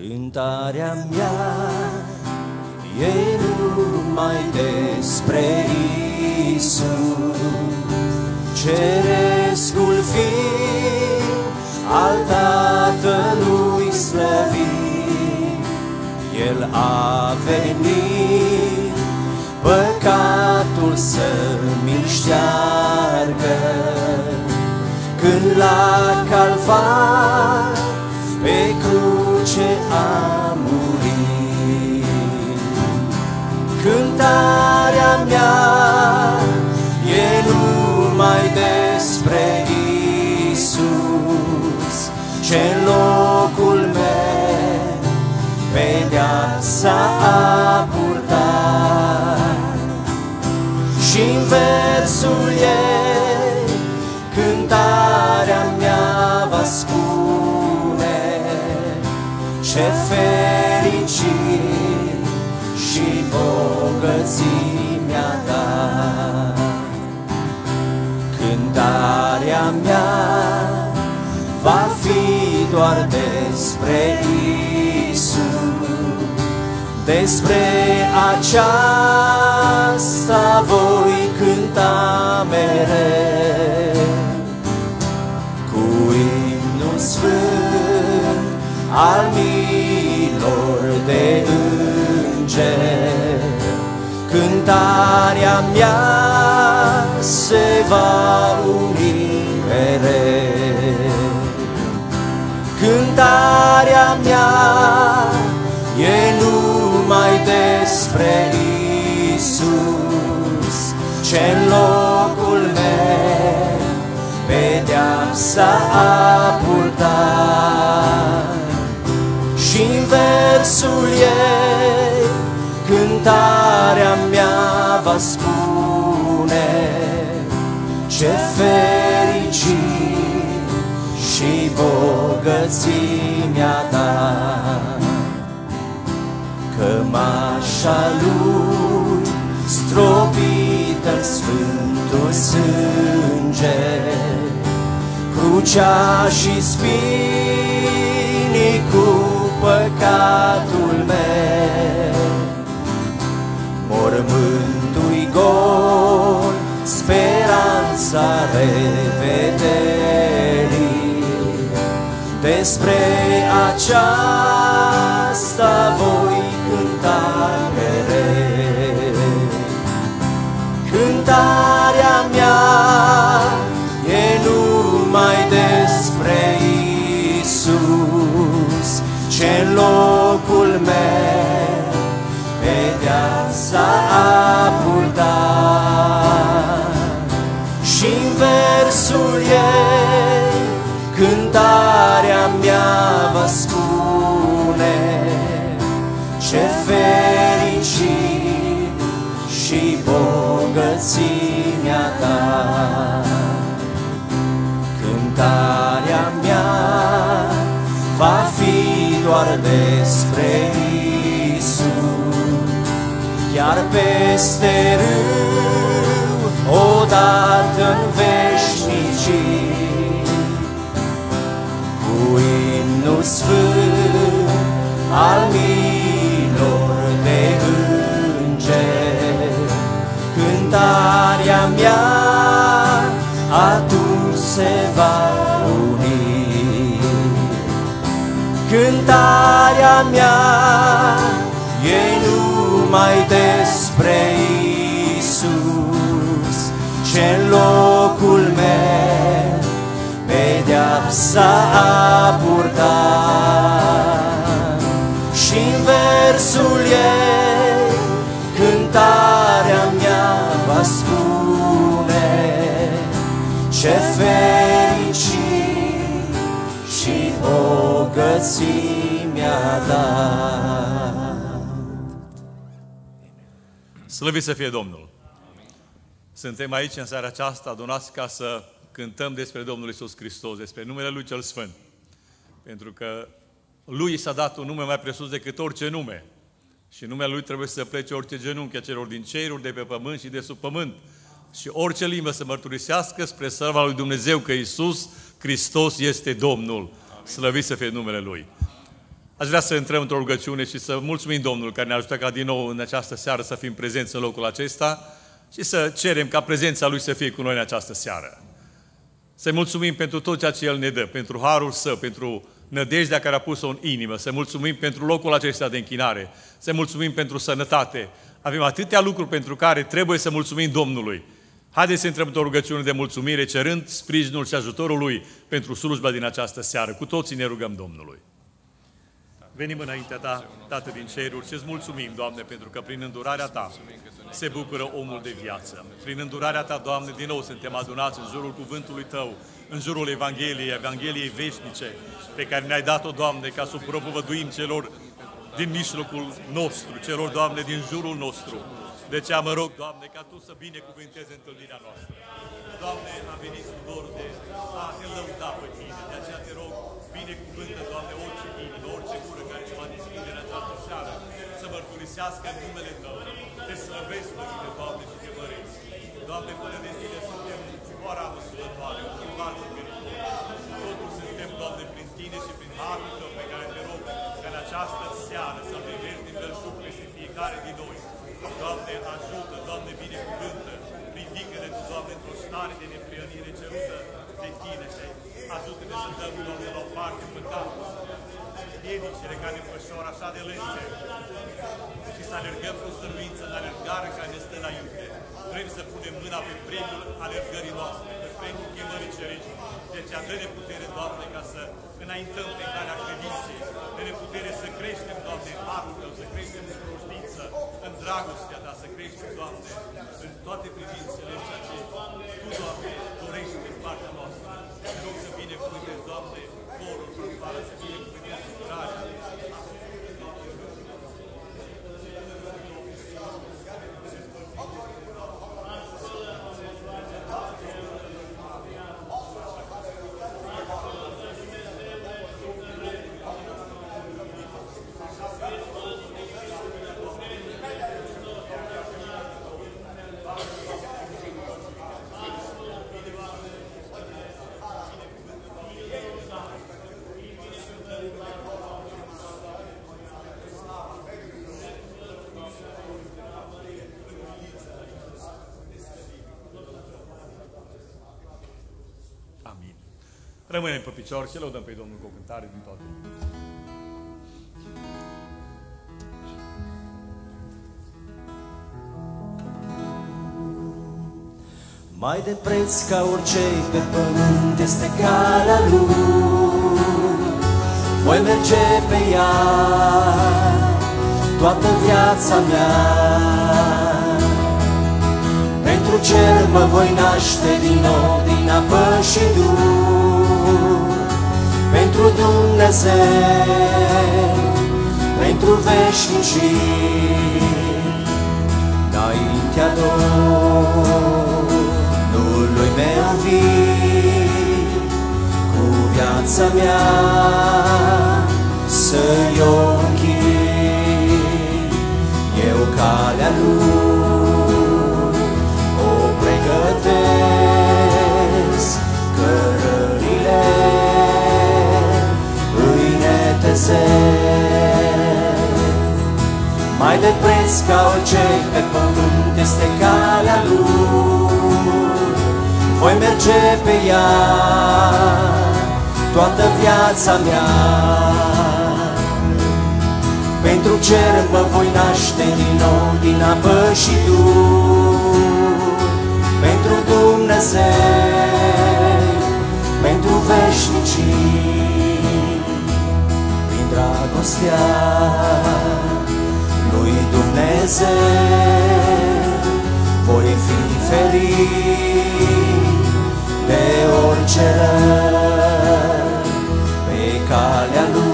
Cântarea mea e numai despre Isus, Cerescul Fiu al Tatălui slăvit. El a venit păcatul să-mi șteargă, când la calvar Cântarea mea e numai despre Isus, ce în locul meu pedeapsa a purtat. și în versul ei cântarea mea va spune ce fericit bogățimea ta. Cântarea mea va fi doar despre Isus, despre aceasta voi cânta mereu cu imnul sfânt al miilor de înger. Cântarea mea se va uni mereu. Cântarea mea e numai despre Isus, ce în locul meu pedeapsa a purtat. și în versul ei spune ce fericit și bogățimea ta. Cămașa lui stropită în sfântul sânge, crucea și spinii cu păcatul meu. Mormântul-i gol, speranța revederii, despre aceasta voi cânta mereu. Cântarea mea e numai despre Isus, ce în locul meu pedeapsa a versul ei cântarea mea va spune ce fericit și bogățimea ta. Cântarea mea va fi doar despre Isus, iar peste râu, sfânt al miilor de îngeri, cântarea mea atunci se va uni. Cântarea mea e numai despre Isus, ce în locul meu pedeapsa a purtat. Versul ei cântarea mea va spune ce fericit și bogățimea ta. Slăvit să fie Domnul! Suntem aici în seara aceasta adunați ca să cântăm despre Domnul Isus Hristos, despre numele Lui Cel Sfânt. Pentru că Lui s-a dat un nume mai presus decât orice nume. Și numele Lui trebuie să plece orice genunchi a celor din ceruri, de pe pământ și de sub pământ. Și orice limbă să mărturisească spre slava lui Dumnezeu că Isus Hristos este Domnul. Slăvit să fie numele Lui. Aș vrea să intrăm într-o rugăciune și să mulțumim Domnul care ne ajută ca din nou în această seară să fim prezenți în locul acesta și să cerem ca prezența Lui să fie cu noi în această seară. Să-i mulțumim pentru tot ceea ce El ne dă, pentru harul Său, pentru nădejdea care a pus-o în inimă, să mulțumim pentru locul acesta de închinare, să mulțumim pentru sănătate. Avem atâtea lucruri pentru care trebuie să mulțumim Domnului. Haideți să intrăm într-o rugăciune de mulțumire, cerând sprijinul și ajutorul Lui pentru slujba din această seară. Cu toții ne rugăm Domnului. Venim înaintea Ta, Tată din ceruri, și îți mulțumim, Doamne, pentru că prin îndurarea Ta se bucură omul de viață. Prin îndurarea Ta, Doamne, din nou suntem adunați în jurul cuvântului Tău, în jurul Evangheliei, Evangheliei veșnice, pe care ne-ai dat-o, Doamne, ca să o propovăduim celor din mijlocul nostru, celor, Doamne, din jurul nostru. De ce mă rog, Doamne, ca Tu să binecuvântezi întâlnirea noastră. Doamne, a venit cu dor de a te lăuda pe Tine, de aceea te rog, binecuvântă, Doamne, orice inimă, orice gură care se va deschide în această seară, să mărturisească în numele Tău. Te slăvesc pe Tine, Doamne, și te măreți. Doamne, până Rămânem pe picior și lăudăm pe Domnul cu o cântare din toate. Mai de preț ca orice pe pământ este calea lui. Voi merge pe ea toată viața mea. Pentru cer mă voi naște din nou din apă și dur. Pentru Dumnezeu, pentru veșnicii, înaintea Domnului meu vii, cu viața mea să-i o închid. Eu calea lui netezesc. Mai de preț ca orice pe pământ este calea lui. Voi merge pe ea toată viața mea. Pentru cer mă voi naște din nou din apă și dur. Pentru Dumnezeu, pentru veșnicii, prin dragostea lui Dumnezeu. Voi fi ferit de orice rău. Pe calea lui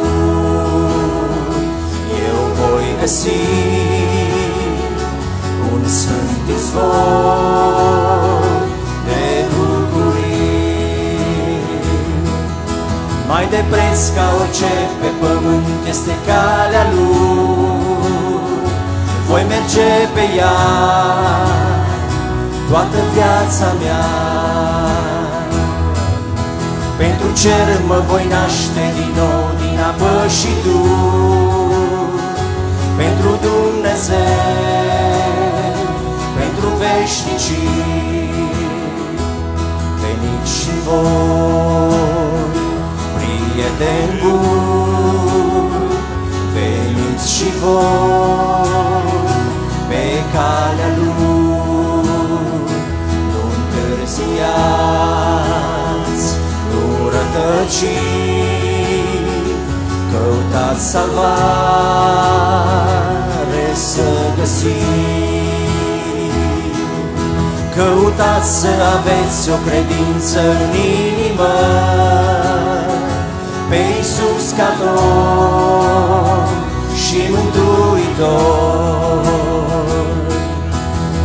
eu voi găsi un sfânt izvor preț ca orice pe pământ este calea lui voi merge pe ea toată viața mea. Pentru cer mă voi naște din nou din apă și tu. pentru Dumnezeu, pentru veșnicii, veniți și voi, prieteni buni, veniți și voi, pe calea Lui, nu întârziați, nu rătăciți, căutați salvare să găsiți. Căutați să aveți o credință în inimă, pe Iisus ca Domn și Mântuitor.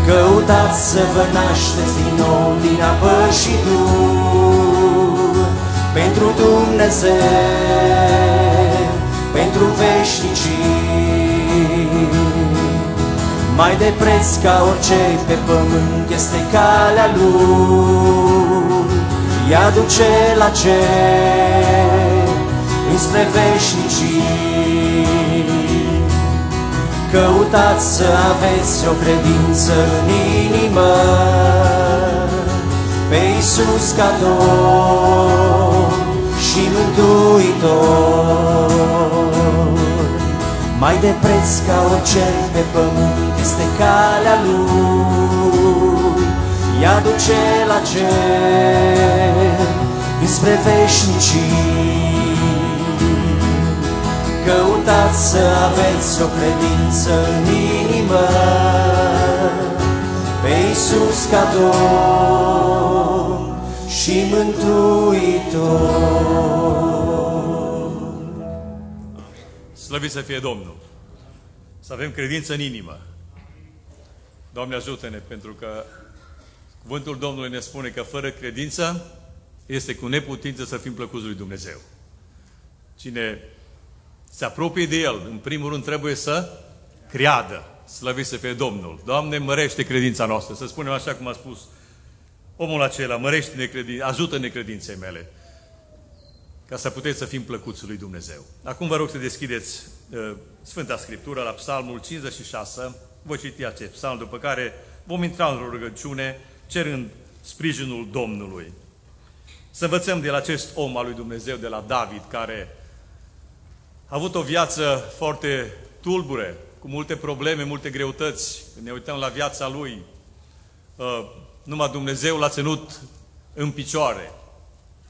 Căutați să vă nașteți din nou din apă și Duh, pentru Dumnezeu, pentru veșnicii. Mai de preț ca orice pe pământ este calea Lui, ea duce la cer, înspre veșnicii. Căutați să aveți o credință în inimă, pe Iisus ca Domn și Mântuitor. Mai de preț ca orice pe pământ este calea Lui, ea duce la cer, înspre veșnicii. Căutați să aveți o credință în inimă, pe Iisus ca Domn și Mântuitor. Slăvit să fie Domnul! Să avem credință în inimă. Doamne ajută-ne, pentru că cuvântul Domnului ne spune că fără credință este cu neputință să fim plăcuți lui Dumnezeu. Cine se apropie de El, în primul rând trebuie să creadă. Slăvit să fie Domnul. Doamne, mărește credința noastră. Să spunem așa cum a spus omul acela, mărește-ne credința, ajută-ne credinței mele ca să puteți să fim plăcuți lui Dumnezeu. Acum vă rog să deschideți uh, Sfânta Scriptură la Psalmul 56. Voi citi acest psalm, după care vom intra în rugăciune, cerând sprijinul Domnului. Să învățăm de la acest om al lui Dumnezeu, de la David, care a avut o viață foarte tulbure, cu multe probleme, multe greutăți. Când ne uităm la viața lui, uh, numai Dumnezeu l-a ținut în picioare.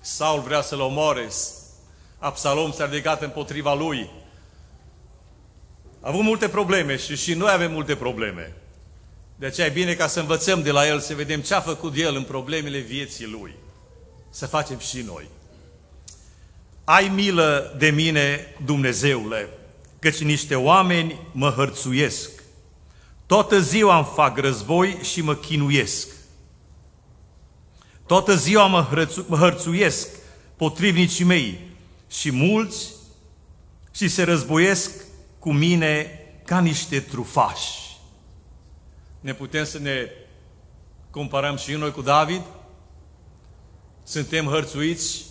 Saul vrea să-l omoare, Absalom s-a ridicat împotriva lui. A avut multe probleme și și noi avem multe probleme. De aceea e bine ca să învățăm de la el, să vedem ce a făcut el în problemele vieții lui. Să facem și noi. Ai milă de mine, Dumnezeule, căci niște oameni mă hărțuiesc. Toată ziua îmi fac război și mă chinuiesc. Toată ziua mă, hărțu- mă hărțuiesc potrivnicii mei și mulți și se războiesc cu mine ca niște trufași. Ne putem să ne comparăm și noi cu David? Suntem hărțuiți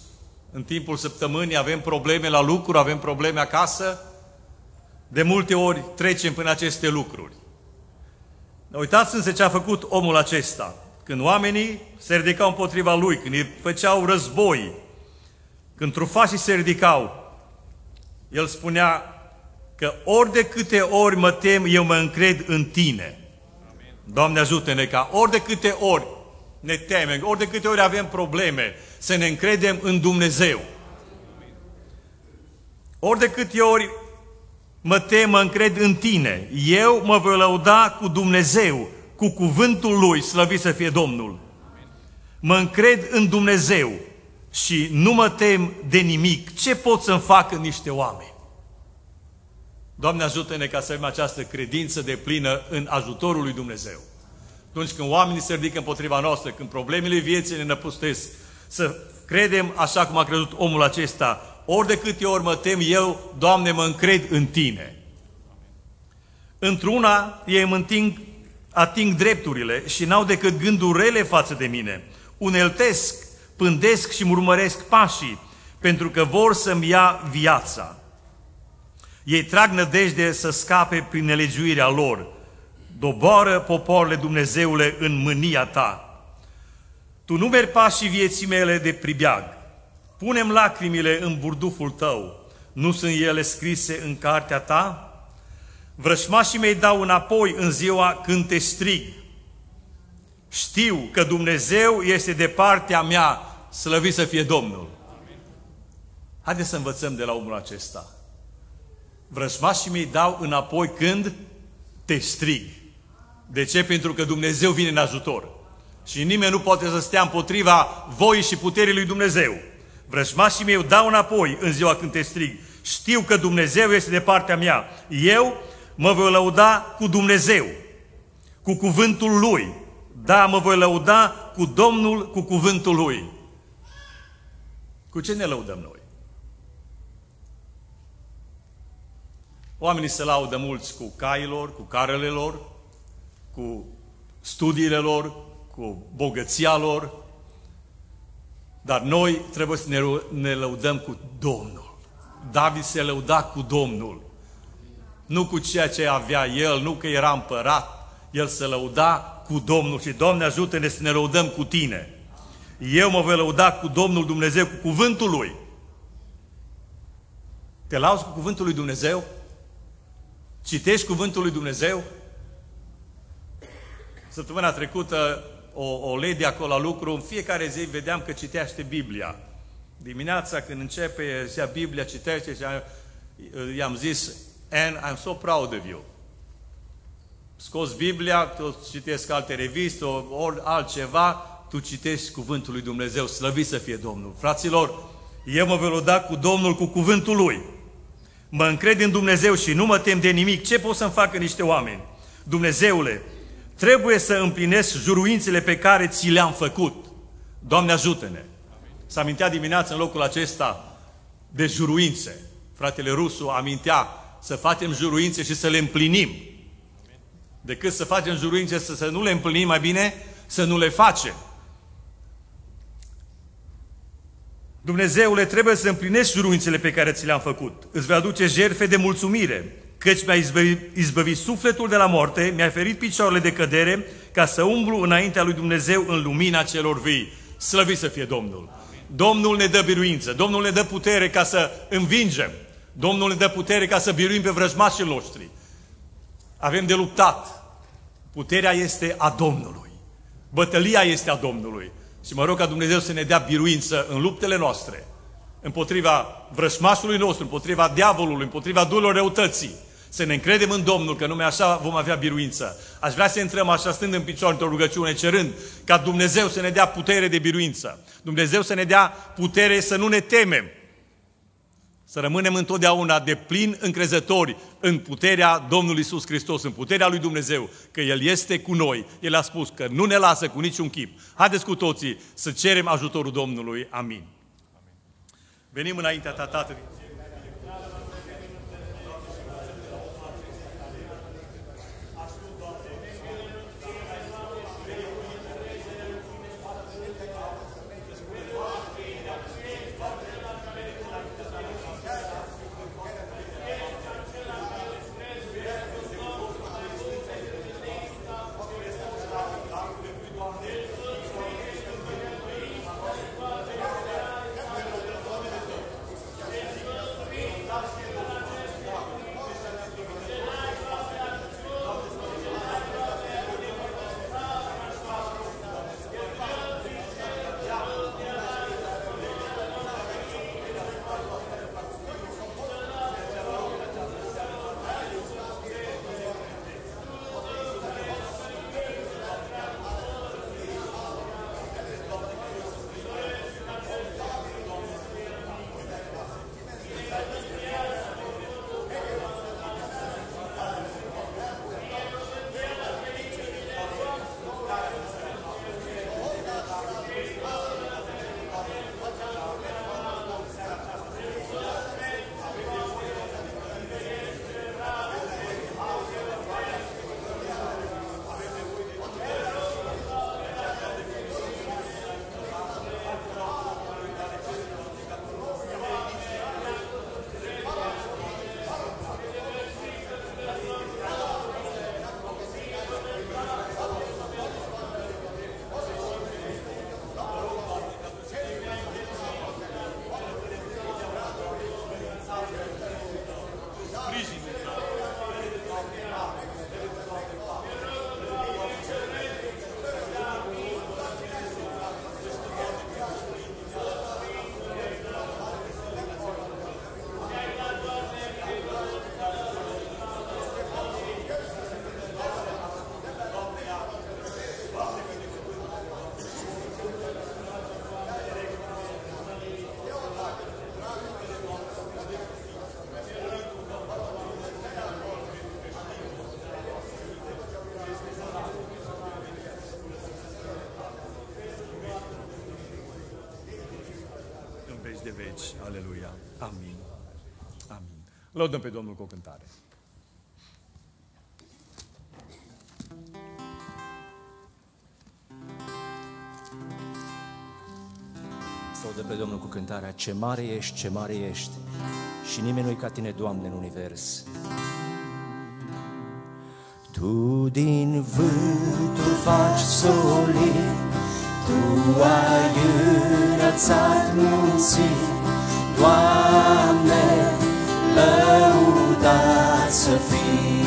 în timpul săptămânii, avem probleme la lucru, avem probleme acasă. De multe ori trecem prin aceste lucruri. Uitați însă ce a făcut omul acesta. Când oamenii se ridicau împotriva lui, când îi făceau război, când trufașii se ridicau, el spunea că ori de câte ori mă tem, eu mă încred în tine. Doamne ajută-ne ca ori de câte ori ne temem, ori de câte ori avem probleme, să ne încredem în Dumnezeu. Ori de câte ori mă tem, mă încred în tine, eu mă voi lăuda cu Dumnezeu, cu cuvântul Lui, slăvit să fie Domnul. Mă încred în Dumnezeu și nu mă tem de nimic. Ce pot să-mi facă niște oameni? Doamne ajută-ne ca să avem această credință de plină în ajutorul lui Dumnezeu. Atunci când oamenii se ridică împotriva noastră, când problemele vieții ne năpustesc, să credem așa cum a crezut omul acesta, ori de câte ori mă tem eu, Doamne, mă încred în Tine. Într-una, ei îmi înting, ating drepturile și n-au decât gânduri rele față de mine. Uneltesc, pândesc și murmăresc pașii, pentru că vor să-mi ia viața. Ei trag nădejde să scape prin nelegiuirea lor. Doboară popoarele Dumnezeule în mânia ta. Tu numeri pașii vieții mele de pribeag. Punem lacrimile în burduful tău. Nu sunt ele scrise în cartea ta? Vrășmașii mei dau înapoi în ziua când te strig. Știu că Dumnezeu este de partea mea, slăvit să fie Domnul. Haideți să învățăm de la omul acesta. Vrășmașii mei dau înapoi când te strig. De ce? Pentru că Dumnezeu vine în ajutor. Și nimeni nu poate să stea împotriva voii și puterii lui Dumnezeu. Vrășmașii mei dau înapoi în ziua când te strig. Știu că Dumnezeu este de partea mea. Eu mă voi lăuda cu Dumnezeu, cu cuvântul Lui. Da, mă voi lăuda cu Domnul, cu cuvântul Lui. Cu ce ne lăudăm noi? Oamenii se laudă mulți cu cailor, cu carele lor, cu studiile lor, cu bogăția lor, dar noi trebuie să ne, ne lăudăm cu Domnul. David se lăuda cu Domnul. Nu cu ceea ce avea el, nu că era împărat. El se lăuda cu Domnul și Doamne ajută-ne să ne lăudăm cu Tine. Eu mă voi lăuda cu Domnul Dumnezeu, cu cuvântul Lui. Te lauzi cu cuvântul Lui Dumnezeu? Citești cuvântul Lui Dumnezeu? Săptămâna trecută, o, o lady acolo la lucru, în fiecare zi vedeam că citește Biblia. Dimineața când începe, se ia Biblia, citește și i-am zis, and I'm so proud of you. Scos Biblia, tu citesc alte reviste, ori altceva, tu citești cuvântul lui Dumnezeu, slăvit să fie Domnul. Fraților, eu mă voi lăuda cu Domnul, cu cuvântul Lui. Mă încred în Dumnezeu și nu mă tem de nimic. Ce pot să-mi facă niște oameni? Dumnezeule, trebuie să împlinesc juruințele pe care ți le-am făcut. Doamne ajută-ne! Să amintea dimineața în locul acesta de juruințe. Fratele Rusu amintea să facem juruințe și să le împlinim. Decât să facem juruințe să, să nu le împlinim, mai bine să nu le facem. Dumnezeule, trebuie să împlinești juruințele pe care ți le-am făcut. Îți vei aduce jerfe de mulțumire, căci mi-ai izbăvit, izbăvit sufletul de la moarte, mi-ai ferit picioarele de cădere, ca să umblu înaintea lui Dumnezeu în lumina celor vii. Slăvit să fie Domnul! Domnul ne dă biruință, Domnul ne dă putere ca să învingem, Domnul ne dă putere ca să biruim pe vrăjmașii noștri. Avem de luptat. Puterea este a Domnului. Bătălia este a Domnului. Și mă rog ca Dumnezeu să ne dea biruință în luptele noastre, împotriva vrășmașului nostru, împotriva diavolului, împotriva durilor răutății. Să ne încredem în Domnul, că numai așa vom avea biruință. Aș vrea să intrăm așa stând în picioare într-o rugăciune, cerând ca Dumnezeu să ne dea putere de biruință. Dumnezeu să ne dea putere să nu ne temem, să rămânem întotdeauna de plin încrezători în puterea Domnului Isus Hristos, în puterea lui Dumnezeu, că El este cu noi. El a spus că nu ne lasă cu niciun chip. Haideți cu toții să cerem ajutorul Domnului. Amin. Venim înaintea ta, Tatălui. Veci. Aleluia. Amin. Amin. Lăudăm pe Domnul cu o cântare. Să pe Domnul cu cântarea Ce mare ești, ce mare ești Și nimeni nu-i ca tine, Doamne, în univers Tu din vântul faci solii Tu ai înălțat munții Doamne, lăudat să fii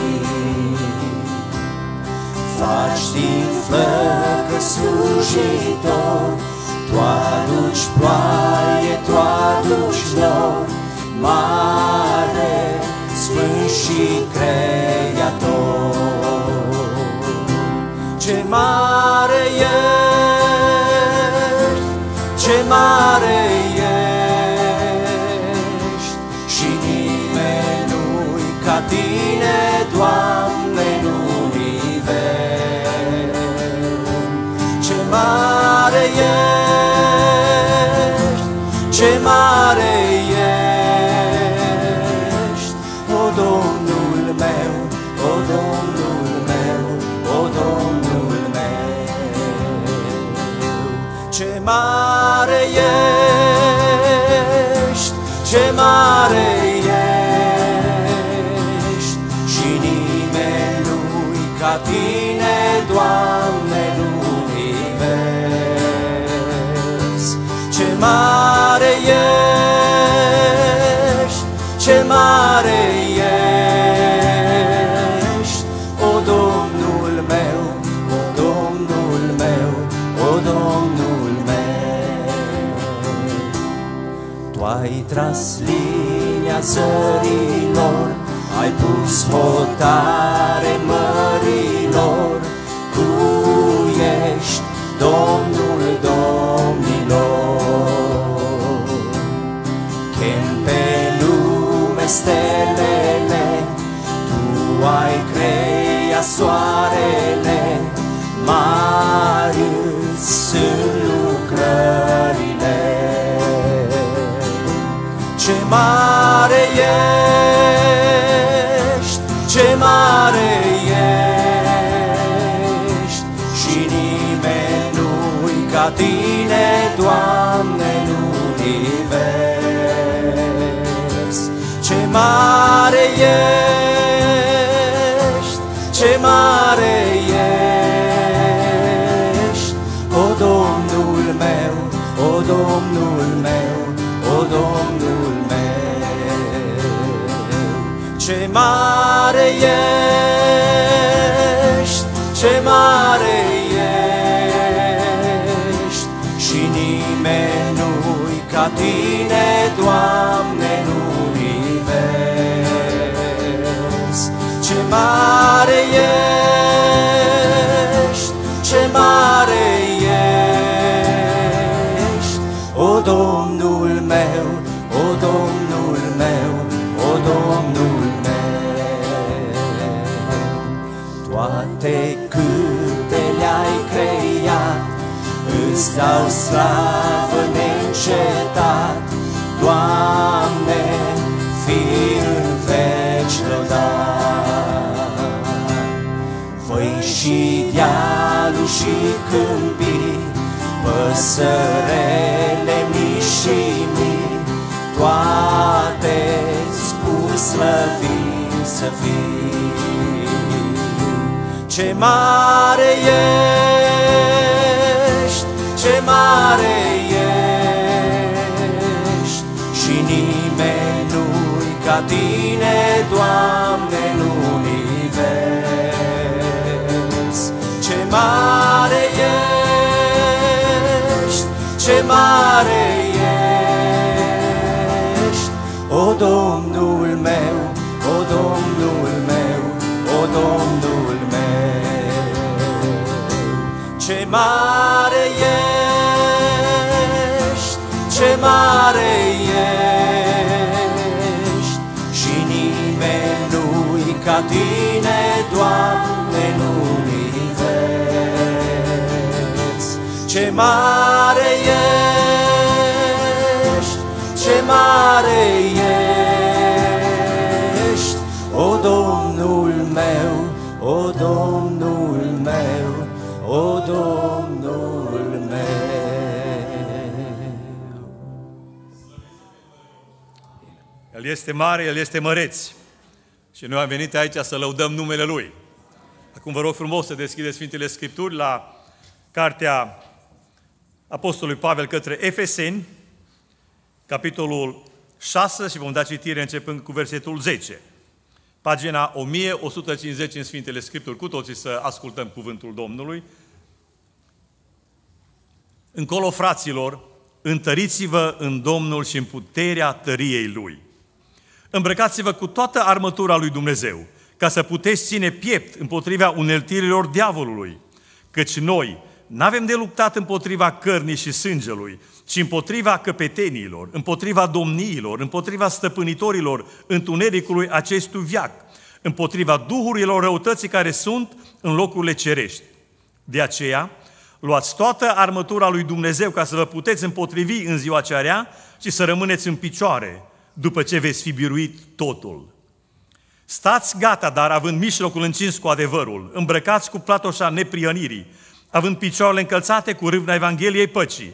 Faci din flăcă slujitor tu aduci ploaie, Tu aduci nor, mare, sfânt și creator. Ce mare ești, ce mare ești, ce mare ești, o Domnul meu, o Domnul meu, o Domnul meu. Ce mare ești, ce mare ești, și nimeni nu-i ca tine, Doamne, în univers. Ce mare linia zărilor, ai pus hotare mărilor, Tu ești Domnul domnilor. stelele, Tu ai creat soarele, mari sunt ești, ce mare ești, și nimeni nu-i ca tine, Doamne, în univers mare ești, ești, ce mare ești, și nimeni nu-i ca tine, Doamne, nu mare ești, ce mare îți dau slavă neîncetat, Doamne, fii în veci lăudat și dealul și câmpii, păsărele mii și mii, toate spun slăvit să fii. Ce mare ești, ce mare ești, și nimeni nu-i ca tine, Doamne, nu mare ești, ce mare ești, o Domnul meu, o Domnul meu, o Domnul meu. Ce mare ești, ce mare ești, și nimeni nu-i ca tine, Doamne, nu ce mare ești, ce mare este mare, El este măreț. Și noi am venit aici să lăudăm numele Lui. Acum vă rog frumos să deschideți Sfintele Scripturi la cartea Apostolului Pavel către Efeseni, capitolul 6 și vom da citire începând cu versetul 10. Pagina 1150 în Sfintele Scripturi, cu toții să ascultăm cuvântul Domnului. Încolo, fraților, întăriți-vă în Domnul și în puterea tăriei Lui. Îmbrăcați-vă cu toată armătura lui Dumnezeu, ca să puteți ține piept împotriva uneltirilor diavolului. Căci noi n-avem de luptat împotriva cărnii și sângelui, ci împotriva căpeteniilor, împotriva domniilor, împotriva stăpânitorilor întunericului acestui viac, împotriva duhurilor răutății care sunt în locurile cerești. De aceea, luați toată armătura lui Dumnezeu ca să vă puteți împotrivi în ziua cearea și să rămâneți în picioare după ce veți fi biruit totul. Stați gata, dar având mijlocul încins cu adevărul, îmbrăcați cu platoșa neprionirii, având picioarele încălțate cu râvna Evangheliei păcii.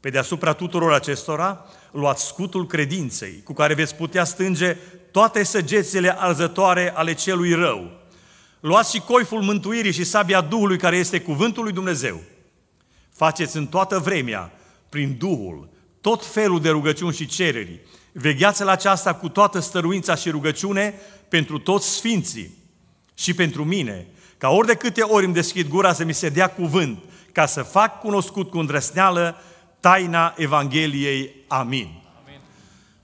Pe deasupra tuturor acestora, luați scutul credinței, cu care veți putea stânge toate săgețile alzătoare ale celui rău. Luați și coiful mântuirii și sabia Duhului, care este cuvântul lui Dumnezeu. Faceți în toată vremea, prin Duhul, tot felul de rugăciuni și cereri. Vegheați la aceasta cu toată stăruința și rugăciune pentru toți sfinții și pentru mine, ca ori de câte ori îmi deschid gura să mi se dea cuvânt, ca să fac cunoscut cu îndrăsneală taina Evangheliei. Amin. Amin.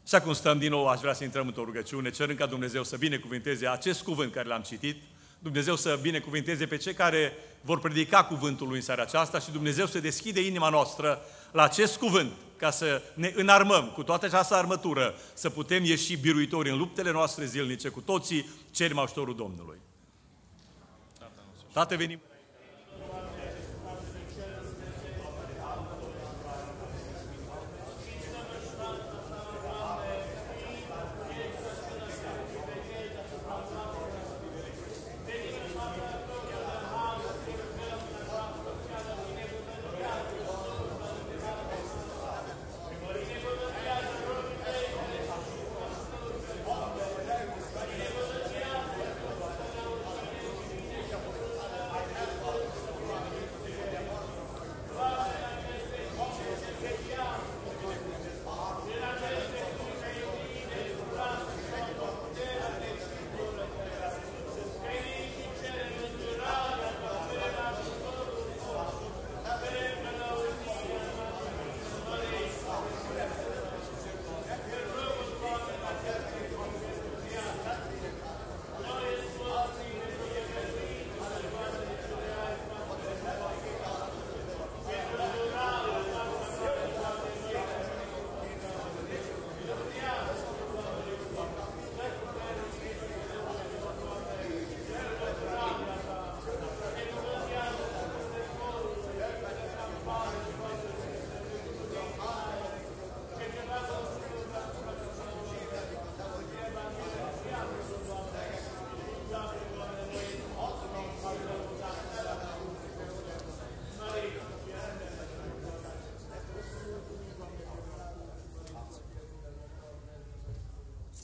Și acum stăm din nou, aș vrea să intrăm într-o rugăciune, cerând ca Dumnezeu să binecuvinteze acest cuvânt care l-am citit, Dumnezeu să binecuvinteze pe cei care vor predica cuvântul lui în seara aceasta și Dumnezeu să deschide inima noastră la acest cuvânt, ca să ne înarmăm cu toată această armătură, să putem ieși biruitori în luptele noastre zilnice cu toții, cerem ajutorul Domnului. Tată, venim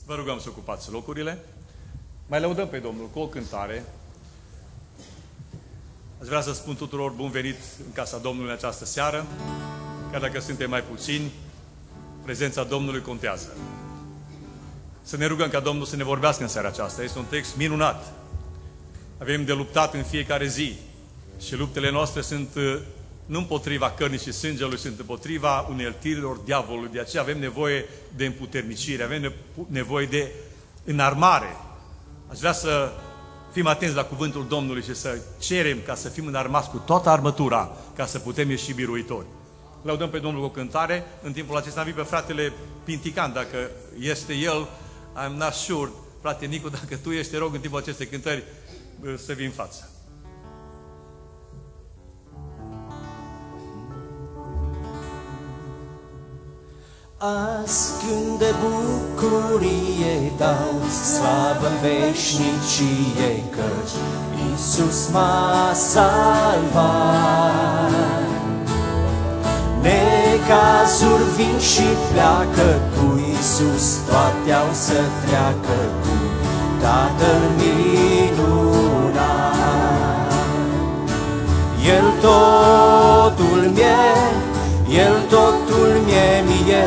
Vă rugăm să ocupați locurile. Mai lăudăm pe Domnul cu o cântare. Aș vrea să spun tuturor bun venit în casa Domnului în această seară. Chiar dacă suntem mai puțini, prezența Domnului contează. Să ne rugăm ca Domnul să ne vorbească în seara aceasta. Este un text minunat. Avem de luptat în fiecare zi. Și luptele noastre sunt uh, nu împotriva cărnii și sângelui, sunt împotriva uneltirilor diavolului. De aceea avem nevoie de împuternicire, avem nevoie de înarmare. Aș vrea să fim atenți la cuvântul Domnului și să cerem ca să fim înarmați cu toată armătura, ca să putem ieși biruitori. Lăudăm pe Domnul cu o cântare. În timpul acesta am pe fratele Pintican, dacă este el, I'm not sure. Frate Nicu, dacă tu ești, te rog în timpul acestei cântări să vin în față. Azi când de bucurie dau slavă în veșnicie, căci Iisus m-a salvat. Necazuri vin și pleacă cu Iisus, toate au să treacă cu Tatăl minunat. El totul mie, El totul mie mie,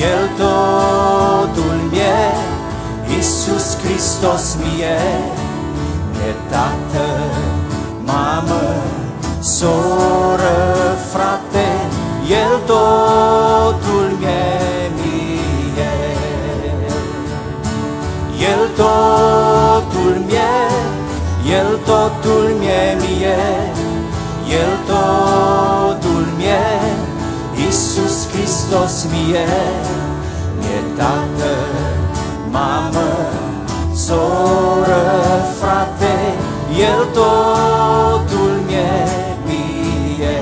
El totul mie, Iisus Hristos mie, e tată, mamă, soră, frate, El totul mie mie. El totul mie, El totul mie mie, El totul mie, Iisus Hristos mie, mie tată, mamă, soră, frate, El totul mie mie.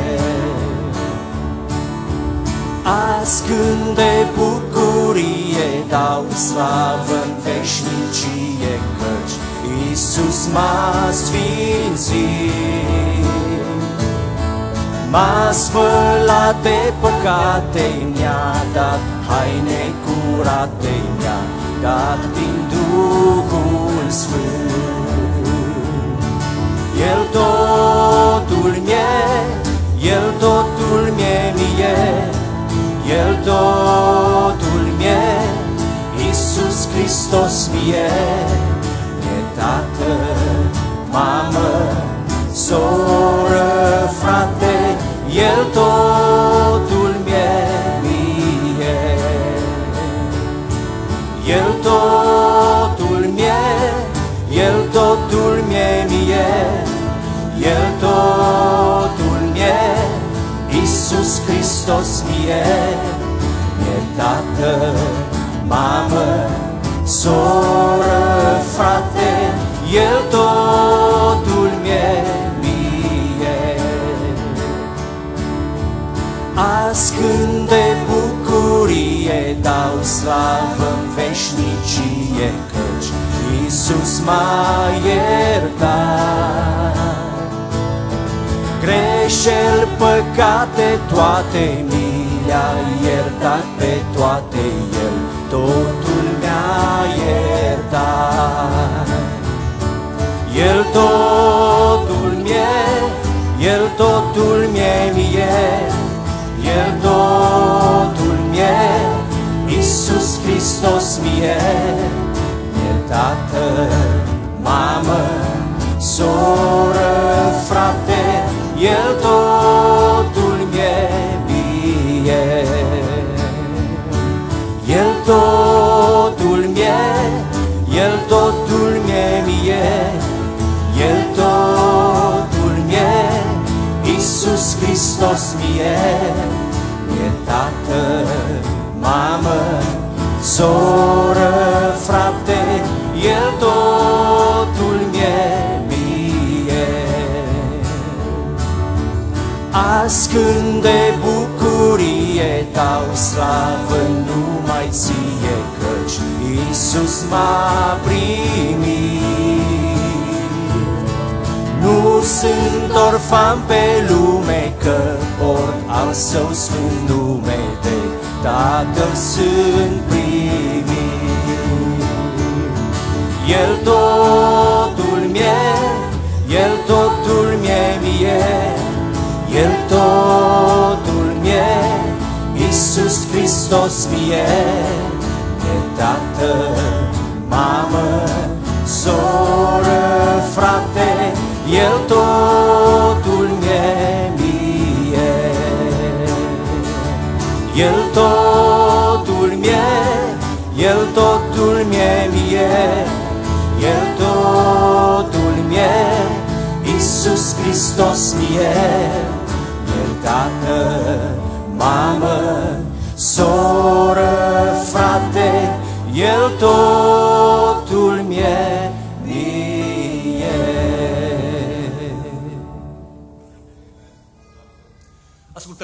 Azi când de bucurie dau slavă în veșnicie, căci Iisus m-a sfințit. M-a spălat de păcate, mi-a dat haine curate, mi-a dat din Duhul Sfânt. El totul mie, El totul mie mie, El totul mie, Iisus Hristos mie, e tată, mamă, soră, frate, El totul El totul mie, El totul mie mie, El totul mie, Iisus Hristos mie, mie tată, mamă, soră, frate, El totul mie mie. Azi când de bucurie dau slavă în veșnicie, căci Iisus m-a iertat. Greșel, păcate, toate mi-a iertat pe toate El, totul mi-a iertat. El totul mie, El totul mie mie, El totul mie, Iisus Hristos mie, mie tată, mamă, soră, frate, El totul mie mie. El totul mie, El totul mie mie, El totul mie, Iisus Hristos mie, mie tată, mamă, soră, frate, El totul mie mie. Azi când de bucurie dau slavă numai ție, căci Iisus m-a primit. Nu sunt orfan pe lume, că ori al său sfânt nume de Tatăl sunt primit. El totul mie, El totul mie mie, El totul mie, Iisus Hristos mie, e tată, mamă, soră, frate, El totul El totul mie, El totul mie mie, El totul mie, Iisus Hristos mie, El tată, mamă, soră, frate, El totul mie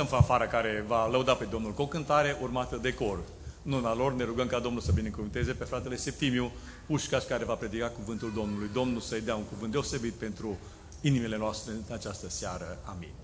mie. ascultăm fanfara care va lăuda pe Domnul cu o cântare urmată de cor. În una lor ne rugăm ca Domnul să binecuvânteze pe fratele Septimiu, Pușcaș, care va predica cuvântul Domnului. Domnul să-i dea un cuvânt deosebit pentru inimile noastre în această seară. Amin.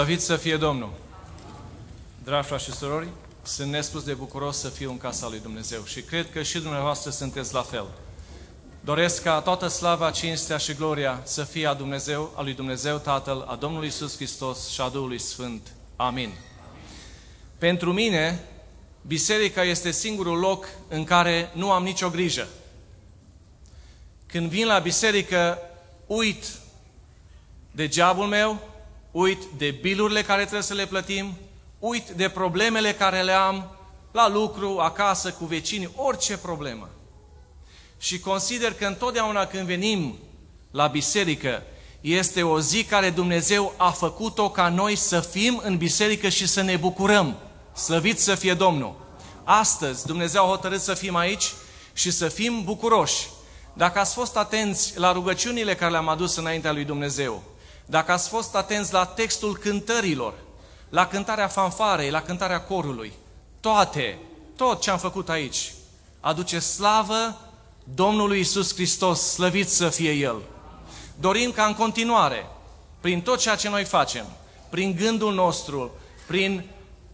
Slăvit să fie Domnul! Dragi frați și surori, sunt nespus de bucuros să fiu în casa lui Dumnezeu și cred că și dumneavoastră sunteți la fel. Doresc ca toată slava, cinstea și gloria să fie a Dumnezeu, a lui Dumnezeu Tatăl, a Domnului Isus Hristos și a Duhului Sfânt. Amin. Pentru mine, biserica este singurul loc în care nu am nicio grijă. Când vin la biserică, uit de geabul meu, uit de bilurile care trebuie să le plătim, uit de problemele care le am la lucru, acasă, cu vecinii, orice problemă. Și consider că întotdeauna când venim la biserică, este o zi care Dumnezeu a făcut-o ca noi să fim în biserică și să ne bucurăm. Slăvit să fie Domnul! Astăzi Dumnezeu a hotărât să fim aici și să fim bucuroși. Dacă ați fost atenți la rugăciunile care le-am adus înaintea lui Dumnezeu, dacă ați fost atenți la textul cântărilor, la cântarea fanfarei, la cântarea corului, toate, tot ce am făcut aici, aduce slavă Domnului Isus Hristos, slăvit să fie El. Dorim ca în continuare, prin tot ceea ce noi facem, prin gândul nostru, prin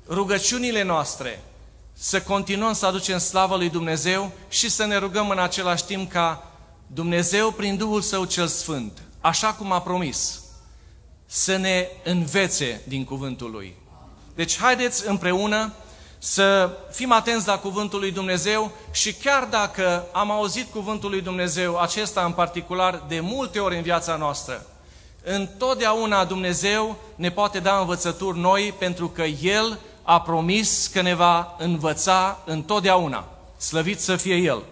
rugăciunile noastre, să continuăm să aducem slavă lui Dumnezeu și să ne rugăm în același timp ca Dumnezeu, prin Duhul Său cel Sfânt, așa cum a promis, să ne învețe din cuvântul Lui. Deci haideți împreună să fim atenți la cuvântul lui Dumnezeu și chiar dacă am auzit cuvântul lui Dumnezeu, acesta în particular, de multe ori în viața noastră, întotdeauna Dumnezeu ne poate da învățături noi pentru că El a promis că ne va învăța întotdeauna. Slăvit să fie El!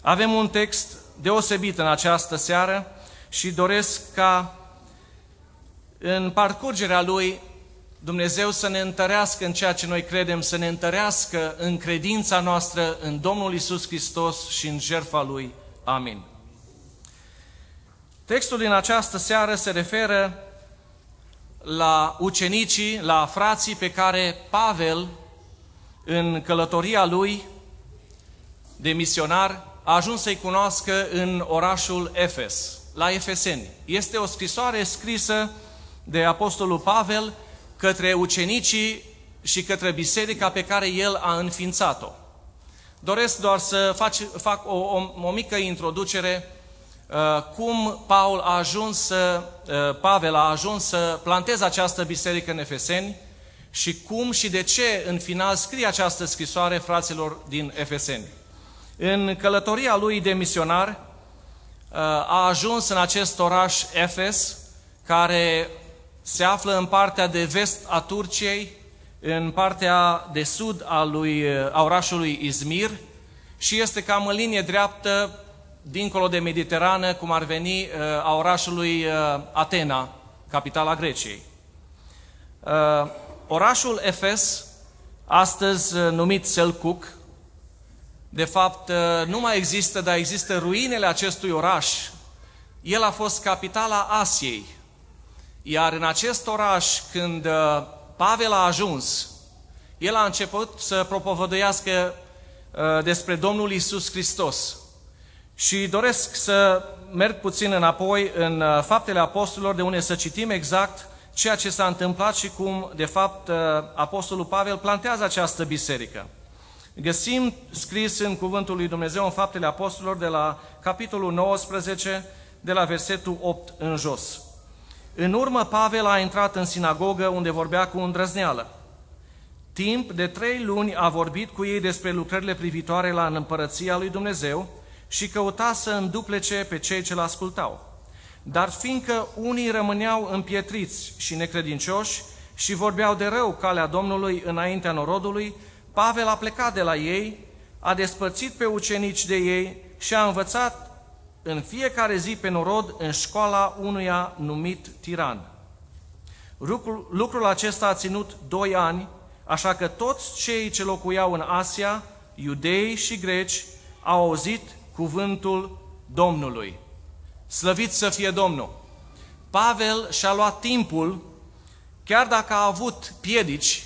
Avem un text deosebit în această seară și doresc ca în parcurgerea Lui, Dumnezeu să ne întărească în ceea ce noi credem, să ne întărească în credința noastră în Domnul Isus Hristos și în jertfa Lui. Amin. Textul din această seară se referă la ucenicii, la frații pe care Pavel, în călătoria lui de misionar, a ajuns să-i cunoască în orașul Efes, la Efeseni. Este o scrisoare scrisă de Apostolul Pavel către ucenicii și către biserica pe care el a înființat-o. Doresc doar să fac, fac o, o, o mică introducere uh, cum Paul a ajuns să, uh, Pavel a ajuns să planteze această biserică în Efeseni și cum și de ce în final scrie această scrisoare fraților din Efeseni. În călătoria lui de misionar uh, a ajuns în acest oraș Efes, care se află în partea de vest a Turciei, în partea de sud a, lui, a orașului Izmir și este cam în linie dreaptă, dincolo de Mediterană, cum ar veni a orașului Atena, capitala Greciei. Orașul Efes, astăzi numit Selcuc, de fapt nu mai există, dar există ruinele acestui oraș. El a fost capitala Asiei, iar în acest oraș, când uh, Pavel a ajuns, el a început să propovăduiască uh, despre Domnul Isus Hristos. Și doresc să merg puțin înapoi în uh, Faptele Apostolilor, de unde să citim exact ceea ce s-a întâmplat și cum, de fapt, uh, Apostolul Pavel plantează această biserică. Găsim scris în Cuvântul lui Dumnezeu în Faptele Apostolilor de la capitolul 19, de la versetul 8 în jos. În urmă, Pavel a intrat în sinagogă unde vorbea cu îndrăzneală. Timp de trei luni a vorbit cu ei despre lucrările privitoare la împărăția lui Dumnezeu și căuta să înduplece pe cei ce-l ascultau. Dar fiindcă unii rămâneau împietriți și necredincioși și vorbeau de rău calea Domnului înaintea norodului, Pavel a plecat de la ei, a despărțit pe ucenici de ei și a învățat în fiecare zi pe norod în școala unuia numit Tiran. Lucrul, lucrul acesta a ținut doi ani, așa că toți cei ce locuiau în Asia, iudei și greci, au auzit cuvântul Domnului. Slăvit să fie Domnul! Pavel și-a luat timpul, chiar dacă a avut piedici,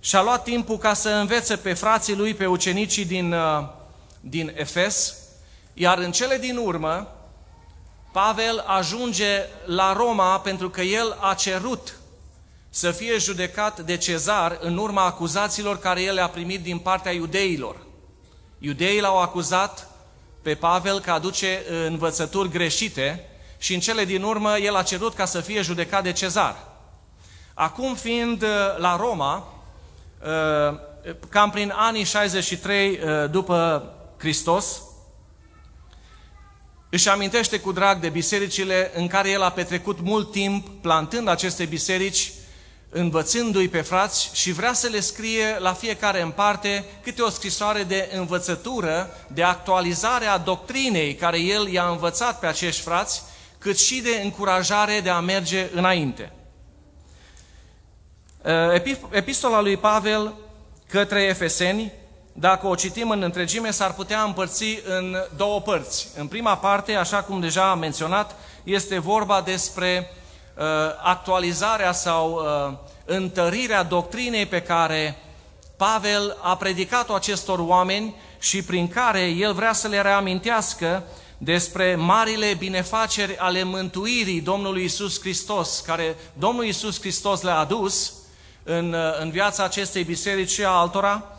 și-a luat timpul ca să învețe pe frații lui, pe ucenicii din, uh, din Efes, iar în cele din urmă, Pavel ajunge la Roma pentru că el a cerut să fie judecat de cezar în urma acuzațiilor care el le-a primit din partea iudeilor. Iudeii l-au acuzat pe Pavel că aduce învățături greșite și în cele din urmă el a cerut ca să fie judecat de cezar. Acum fiind uh, la Roma, uh, cam prin anii 63 uh, după Hristos, își amintește cu drag de bisericile în care el a petrecut mult timp plantând aceste biserici, învățându-i pe frați și vrea să le scrie la fiecare în parte câte o scrisoare de învățătură, de actualizare a doctrinei care el i-a învățat pe acești frați, cât și de încurajare de a merge înainte. Epistola lui Pavel către Efeseni dacă o citim în întregime, s-ar putea împărți în două părți. În prima parte, așa cum deja am menționat, este vorba despre uh, actualizarea sau uh, întărirea doctrinei pe care Pavel a predicat-o acestor oameni și prin care el vrea să le reamintească despre marile binefaceri ale mântuirii Domnului Isus Hristos, care Domnul Isus Hristos le-a adus în, uh, în viața acestei biserici și a altora,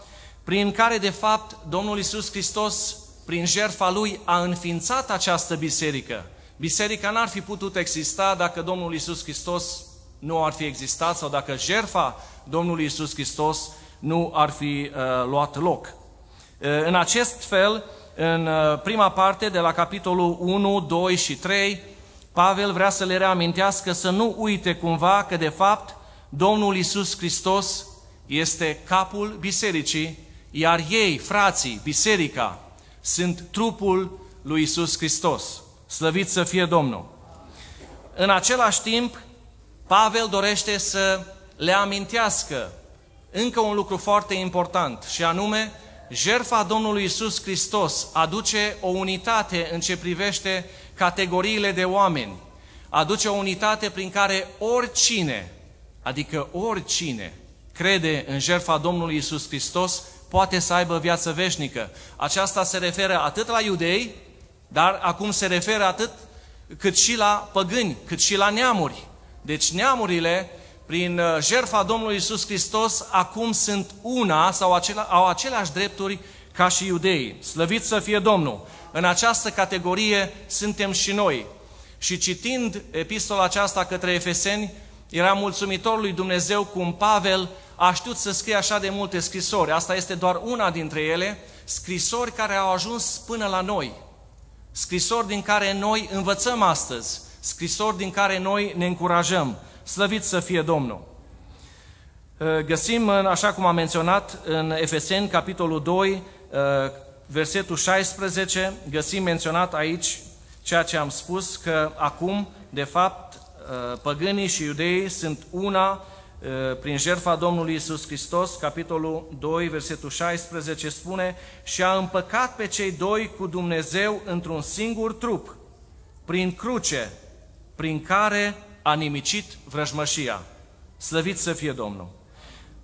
prin care, de fapt, Domnul Isus Hristos, prin jertfa Lui, a înființat această biserică. Biserica n-ar fi putut exista dacă Domnul Isus Hristos nu ar fi existat sau dacă jertfa Domnului Isus Hristos nu ar fi uh, luat loc. Uh, în acest fel, în uh, prima parte, de la capitolul 1, 2 și 3, Pavel vrea să le reamintească să nu uite cumva că, de fapt, Domnul Isus Hristos este capul bisericii iar ei, frații, biserica, sunt trupul lui Isus Hristos. Slăvit să fie Domnul! În același timp, Pavel dorește să le amintească încă un lucru foarte important și anume, jertfa Domnului Isus Hristos aduce o unitate în ce privește categoriile de oameni, aduce o unitate prin care oricine, adică oricine, crede în jertfa Domnului Isus Hristos, poate să aibă viață veșnică. Aceasta se referă atât la iudei, dar acum se referă atât cât și la păgâni, cât și la neamuri. Deci neamurile, prin uh, jertfa Domnului Isus Hristos, acum sunt una sau acela, au aceleași drepturi ca și iudeii. Slăvit să fie Domnul! În această categorie suntem și noi. Și citind epistola aceasta către Efeseni, era mulțumitor lui Dumnezeu cum Pavel a știut să scrie așa de multe scrisori. Asta este doar una dintre ele, scrisori care au ajuns până la noi. Scrisori din care noi învățăm astăzi, scrisori din care noi ne încurajăm. Slăvit să fie Domnul! Ă, găsim, așa cum am menționat, în Efeseni, capitolul 2, ă, versetul 16, găsim menționat aici ceea ce am spus, că acum, de fapt, ă, păgânii și iudeii sunt una Uh, prin jertfa Domnului Isus Hristos, capitolul 2, versetul 16, spune și a împăcat pe cei doi cu Dumnezeu într-un singur trup, prin cruce, prin care a nimicit vrăjmășia. Slăvit să fie Domnul!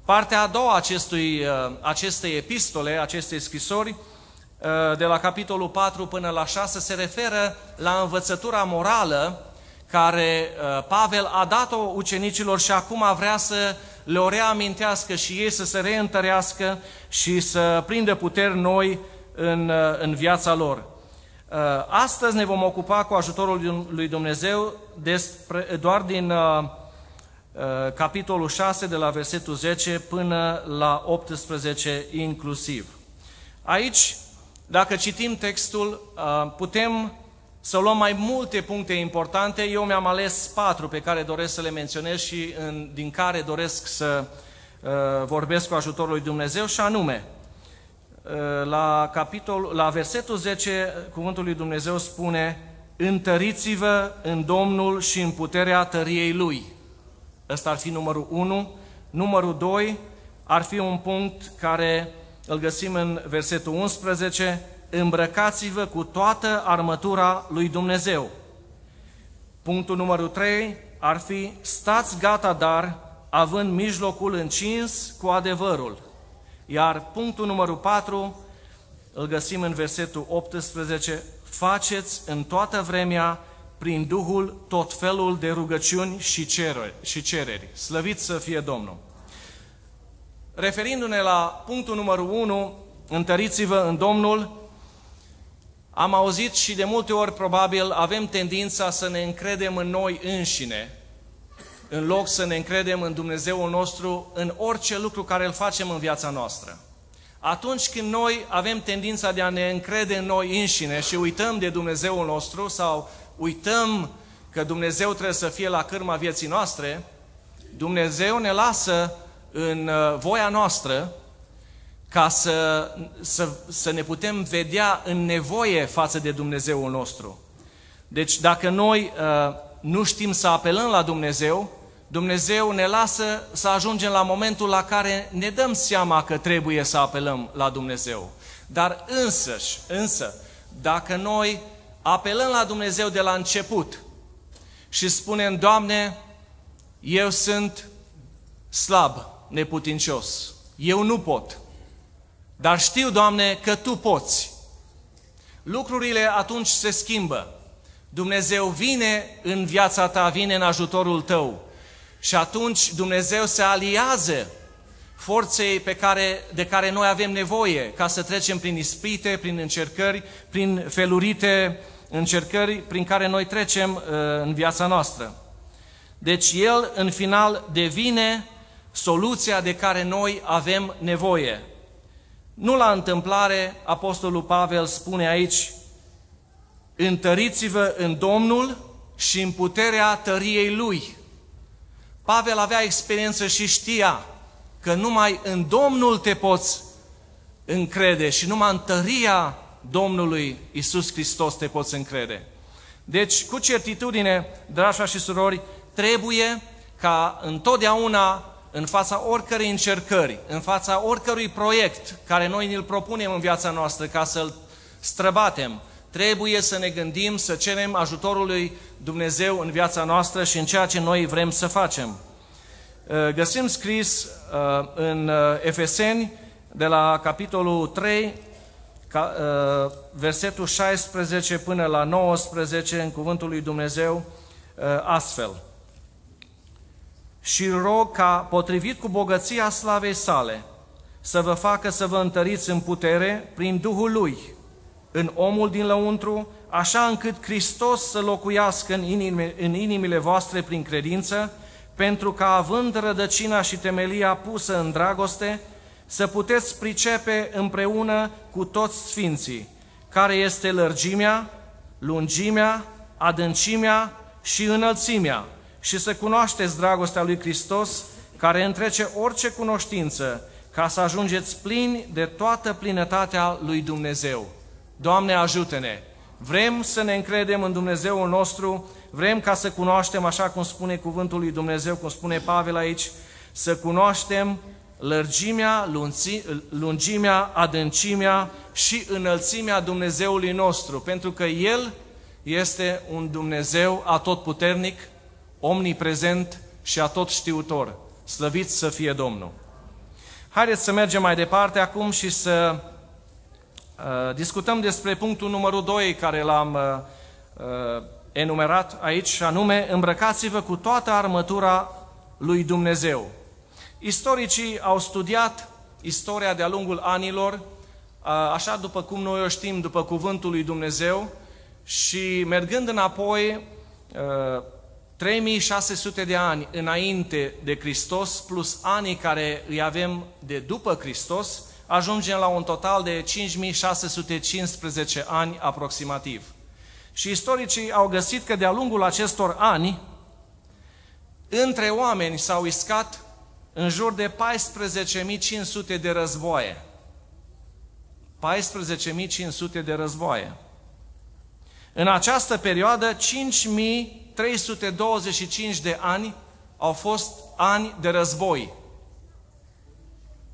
Partea a doua acestui, uh, acestei epistole, acestei scrisori, uh, de la capitolul 4 până la 6 se referă la învățătura morală care uh, Pavel a dat-o ucenicilor și acum vrea să le o reamintească și ei să se reîntărească și să prindă puteri noi în, uh, în viața lor. Astăzi ne vom ocupa cu ajutorul lui Dumnezeu despre, doar din capitolul 6, de la versetul 10 până la 18 inclusiv. Aici, dacă citim textul, putem să luăm mai multe puncte importante. Eu mi-am ales patru pe care doresc să le menționez și în, din care doresc să uh, vorbesc cu ajutorul lui Dumnezeu și anume, uh, la, capitol, la versetul 10, cuvântul lui Dumnezeu spune Întăriți-vă în Domnul și în puterea tăriei Lui. Ăsta ar fi numărul 1. Numărul 2 ar fi un punct care îl găsim în versetul 11, îmbrăcați-vă cu toată armătura lui Dumnezeu. Punctul numărul 3 ar fi, stați gata, dar având mijlocul încins cu adevărul. Iar punctul numărul 4 îl găsim în versetul 18, faceți în toată vremea prin Duhul tot felul de rugăciuni și cereri. Și cereri. Slăvit să fie Domnul! Referindu-ne la punctul numărul 1, întăriți-vă în Domnul, am auzit și de multe ori probabil avem tendința să ne încredem în noi înșine, în loc să ne încredem în Dumnezeul nostru în orice lucru care îl facem în viața noastră. Atunci când noi avem tendința de a ne încrede în noi înșine și uităm de Dumnezeul nostru sau uităm că Dumnezeu trebuie să fie la cârma vieții noastre, Dumnezeu ne lasă în uh, voia noastră ca să, să, să ne putem vedea în nevoie față de Dumnezeul nostru. Deci dacă noi uh, nu știm să apelăm la Dumnezeu, Dumnezeu ne lasă să ajungem la momentul la care ne dăm seama că trebuie să apelăm la Dumnezeu. Dar însăși, însă, dacă noi apelăm la Dumnezeu de la început și spunem, Doamne, eu sunt slab, neputincios, eu nu pot, dar știu, Doamne, că Tu poți. Lucrurile atunci se schimbă. Dumnezeu vine în viața ta, vine în ajutorul tău. Și atunci Dumnezeu se aliază forței pe care, de care noi avem nevoie ca să trecem prin ispite, prin încercări, prin felurite încercări prin care noi trecem uh, în viața noastră. Deci El, în final, devine soluția de care noi avem nevoie. Nu la întâmplare, Apostolul Pavel spune aici, întăriți-vă în Domnul și în puterea tăriei Lui. Pavel avea experiență și știa că numai în Domnul te poți încrede și numai în tăria Domnului Isus Hristos te poți încrede. Deci, cu certitudine, dragi și surori, trebuie ca întotdeauna în fața oricărei încercări, în fața oricărui proiect care noi ne-l propunem în viața noastră ca să-l străbatem, trebuie să ne gândim, să cerem ajutorul lui Dumnezeu în viața noastră și în ceea ce noi vrem să facem. Uh, găsim scris uh, în uh, Efeseni, de la capitolul 3, versetul 16 până la 19, în cuvântul lui Dumnezeu, astfel – și rog ca, potrivit cu bogăția slavei sale, să vă facă să vă întăriți în putere prin Duhul Lui, în omul din lăuntru, așa încât Hristos să locuiască în, inime, în inimile voastre prin credință, pentru că având rădăcina și temelia pusă în dragoste, să puteți pricepe împreună cu toți sfinții, care este lărgimea, lungimea, adâncimea și înălțimea, și să cunoașteți dragostea lui Hristos, care întrece orice cunoștință, ca să ajungeți plini de toată plinătatea lui Dumnezeu. Doamne, ajută-ne! Vrem să ne încredem în Dumnezeul nostru, vrem ca să cunoaștem, așa cum spune cuvântul lui Dumnezeu, cum spune Pavel aici, să cunoaștem lărgimea, lungimea, adâncimea și înălțimea Dumnezeului nostru, pentru că El este un Dumnezeu atotputernic, omniprezent și atot știutor. Slăvit să fie Domnul! Haideți să mergem mai departe acum și să Uh, discutăm despre punctul numărul 2 care l-am uh, uh, enumerat aici, și anume îmbrăcați-vă cu toată armătura lui Dumnezeu. Istoricii au studiat istoria de-a lungul anilor, așa după cum noi o știm, după cuvântul lui Dumnezeu, și mergând înapoi, 3600 de ani înainte de Hristos, plus anii care îi avem de după Hristos, ajungem la un total de 5615 ani aproximativ. Și istoricii au găsit că de-a lungul acestor ani, între oameni s-au iscat în jur de 14.500 de războaie. 14.500 de războaie. În această perioadă, 5.325 de ani au fost ani de război.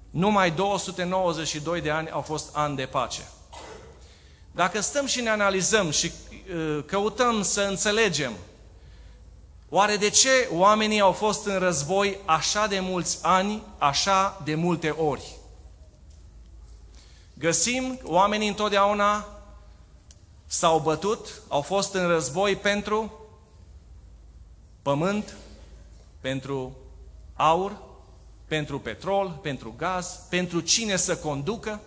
Numai 292 de ani au fost ani de pace. Dacă stăm și ne analizăm și uh, căutăm să înțelegem Oare de ce oamenii au fost în război așa de mulți ani, așa de multe ori? Găsim oamenii întotdeauna s-au bătut, au fost în război pentru pământ, pentru aur, pentru petrol, pentru gaz, pentru cine să conducă.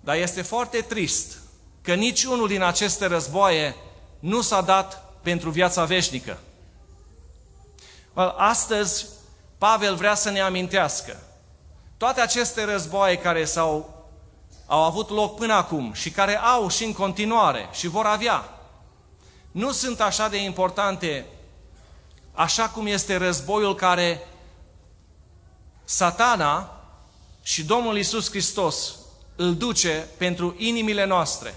Dar este foarte trist că niciunul din aceste războaie nu s-a dat pentru viața veșnică. Astăzi, Pavel vrea să ne amintească toate aceste războaie care s-au au avut loc până acum și care au și în continuare și vor avea, nu sunt așa de importante așa cum este războiul care satana și Domnul Isus Hristos îl duce pentru inimile noastre.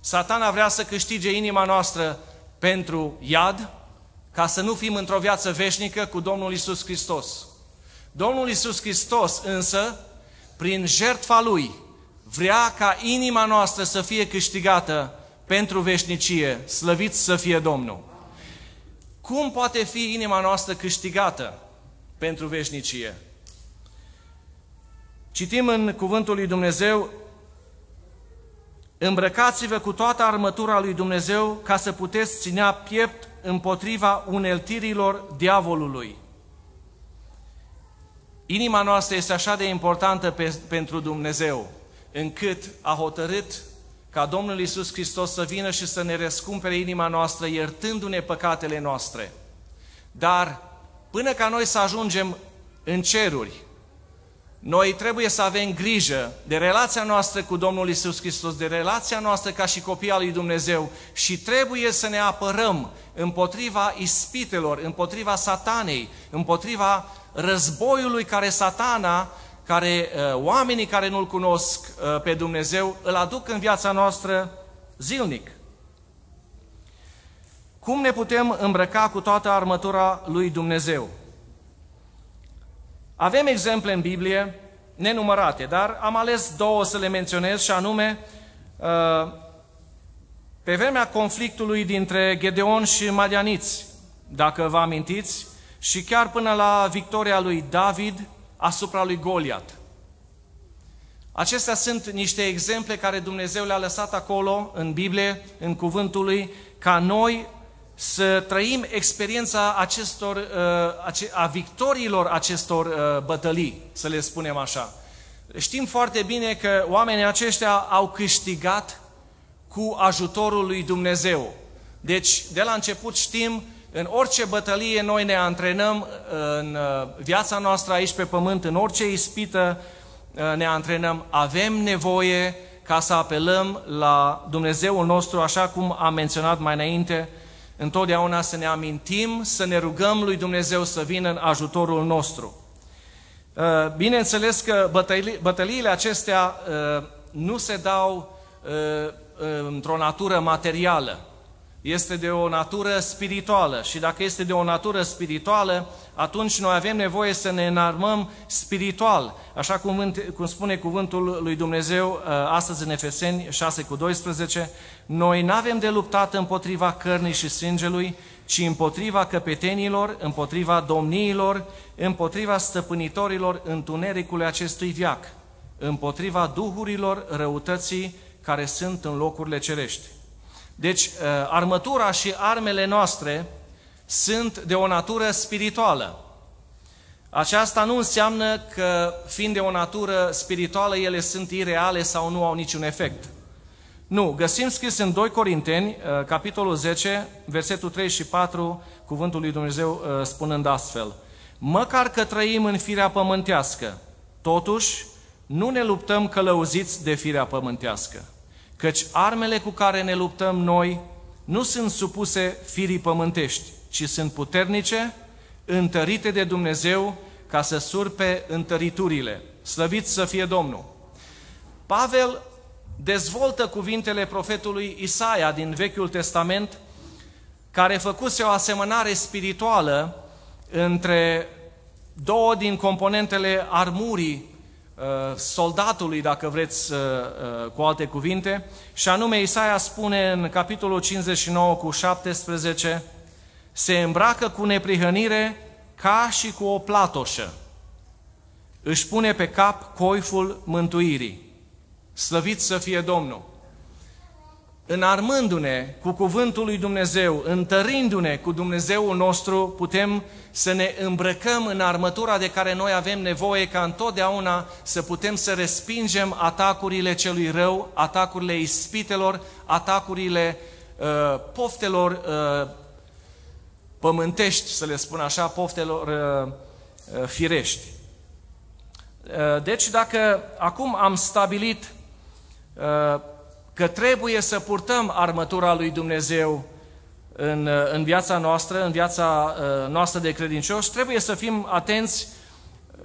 Satana vrea să câștige inima noastră pentru iad, ca să nu fim într-o viață veșnică cu Domnul Isus Hristos. Domnul Isus Hristos însă, prin jertfa Lui, vrea ca inima noastră să fie câștigată pentru veșnicie, slăvit să fie Domnul. Cum poate fi inima noastră câștigată pentru veșnicie? Citim în Cuvântul lui Dumnezeu Îmbrăcați-vă cu toată armătura lui Dumnezeu ca să puteți ținea piept împotriva uneltirilor diavolului. Inima noastră este așa de importantă pe, pentru Dumnezeu, încât a hotărât ca Domnul Isus Hristos să vină și să ne răscumpere inima noastră, iertându-ne păcatele noastre. Dar până ca noi să ajungem în ceruri, noi trebuie să avem grijă de relația noastră cu Domnul Isus Hristos, de relația noastră ca și copii al lui Dumnezeu și trebuie să ne apărăm împotriva ispitelor, împotriva satanei, împotriva războiului care satana, care uh, oamenii care nu-L cunosc uh, pe Dumnezeu, îl aduc în viața noastră zilnic. Cum ne putem îmbrăca cu toată armătura lui Dumnezeu? Avem exemple în Biblie nenumărate, dar am ales două să le menționez și anume uh, pe vremea conflictului dintre Gedeon și Madianiți, dacă vă amintiți, și chiar până la victoria lui David asupra lui Goliat. Acestea sunt niște exemple care Dumnezeu le-a lăsat acolo în Biblie, în cuvântul lui, ca noi să trăim experiența acestor, uh, a victoriilor acestor uh, bătălii, să le spunem așa. Știm foarte bine că oamenii aceștia au câștigat cu ajutorul lui Dumnezeu. Deci, de la început știm, în orice bătălie noi ne antrenăm uh, în viața noastră aici pe pământ, în orice ispită ne antrenăm, avem nevoie ca să apelăm la Dumnezeul nostru, așa cum am menționat mai înainte, întotdeauna să ne amintim, să ne rugăm lui Dumnezeu să vină în ajutorul nostru. Uh, bineînțeles că bătăliile acestea uh, nu se dau uh, într-o natură materială este de o natură spirituală și dacă este de o natură spirituală, atunci noi avem nevoie să ne înarmăm spiritual, așa cum, cum spune cuvântul lui Dumnezeu uh, astăzi în Efeseni 6 cu 12, noi nu avem de luptat împotriva cărnii și sângelui, ci împotriva căpetenilor, împotriva domniilor, împotriva stăpânitorilor întunericului acestui viac, împotriva duhurilor răutății care sunt în locurile cerești. Deci, uh, armătura și armele noastre sunt de o natură spirituală. Aceasta nu înseamnă că, fiind de o natură spirituală, ele sunt ireale sau nu au niciun efect. Nu, găsim scris în 2 Corinteni, uh, capitolul 10, versetul 3 și 4, cuvântul lui Dumnezeu uh, spunând astfel. Măcar că trăim în firea pământească, totuși nu ne luptăm călăuziți de firea pământească, căci armele cu care ne luptăm noi nu sunt supuse firii pământești, ci sunt puternice, întărite de Dumnezeu ca să surpe întăriturile. Slăvit să fie Domnul! Pavel dezvoltă cuvintele profetului Isaia din Vechiul Testament, care făcuse o asemănare spirituală între două din componentele armurii uh, soldatului, dacă vreți uh, uh, cu alte cuvinte, și anume Isaia spune în capitolul 59 cu 17, se îmbracă cu neprihănire ca și cu o platoșă. Își pune pe cap coiful mântuirii. Slăvit să fie Domnul! Înarmându-ne cu cuvântul lui Dumnezeu, întărindu-ne cu Dumnezeul nostru, putem să ne îmbrăcăm în armătura de care noi avem nevoie ca întotdeauna să putem să respingem atacurile celui rău, atacurile ispitelor, atacurile uh, poftelor uh, pământești, să le spun așa, poftelor uh, uh, firești. Uh, deci dacă acum am stabilit uh, că trebuie să purtăm armătura lui Dumnezeu în, uh, în viața noastră, în viața uh, noastră de credincioși, trebuie să fim atenți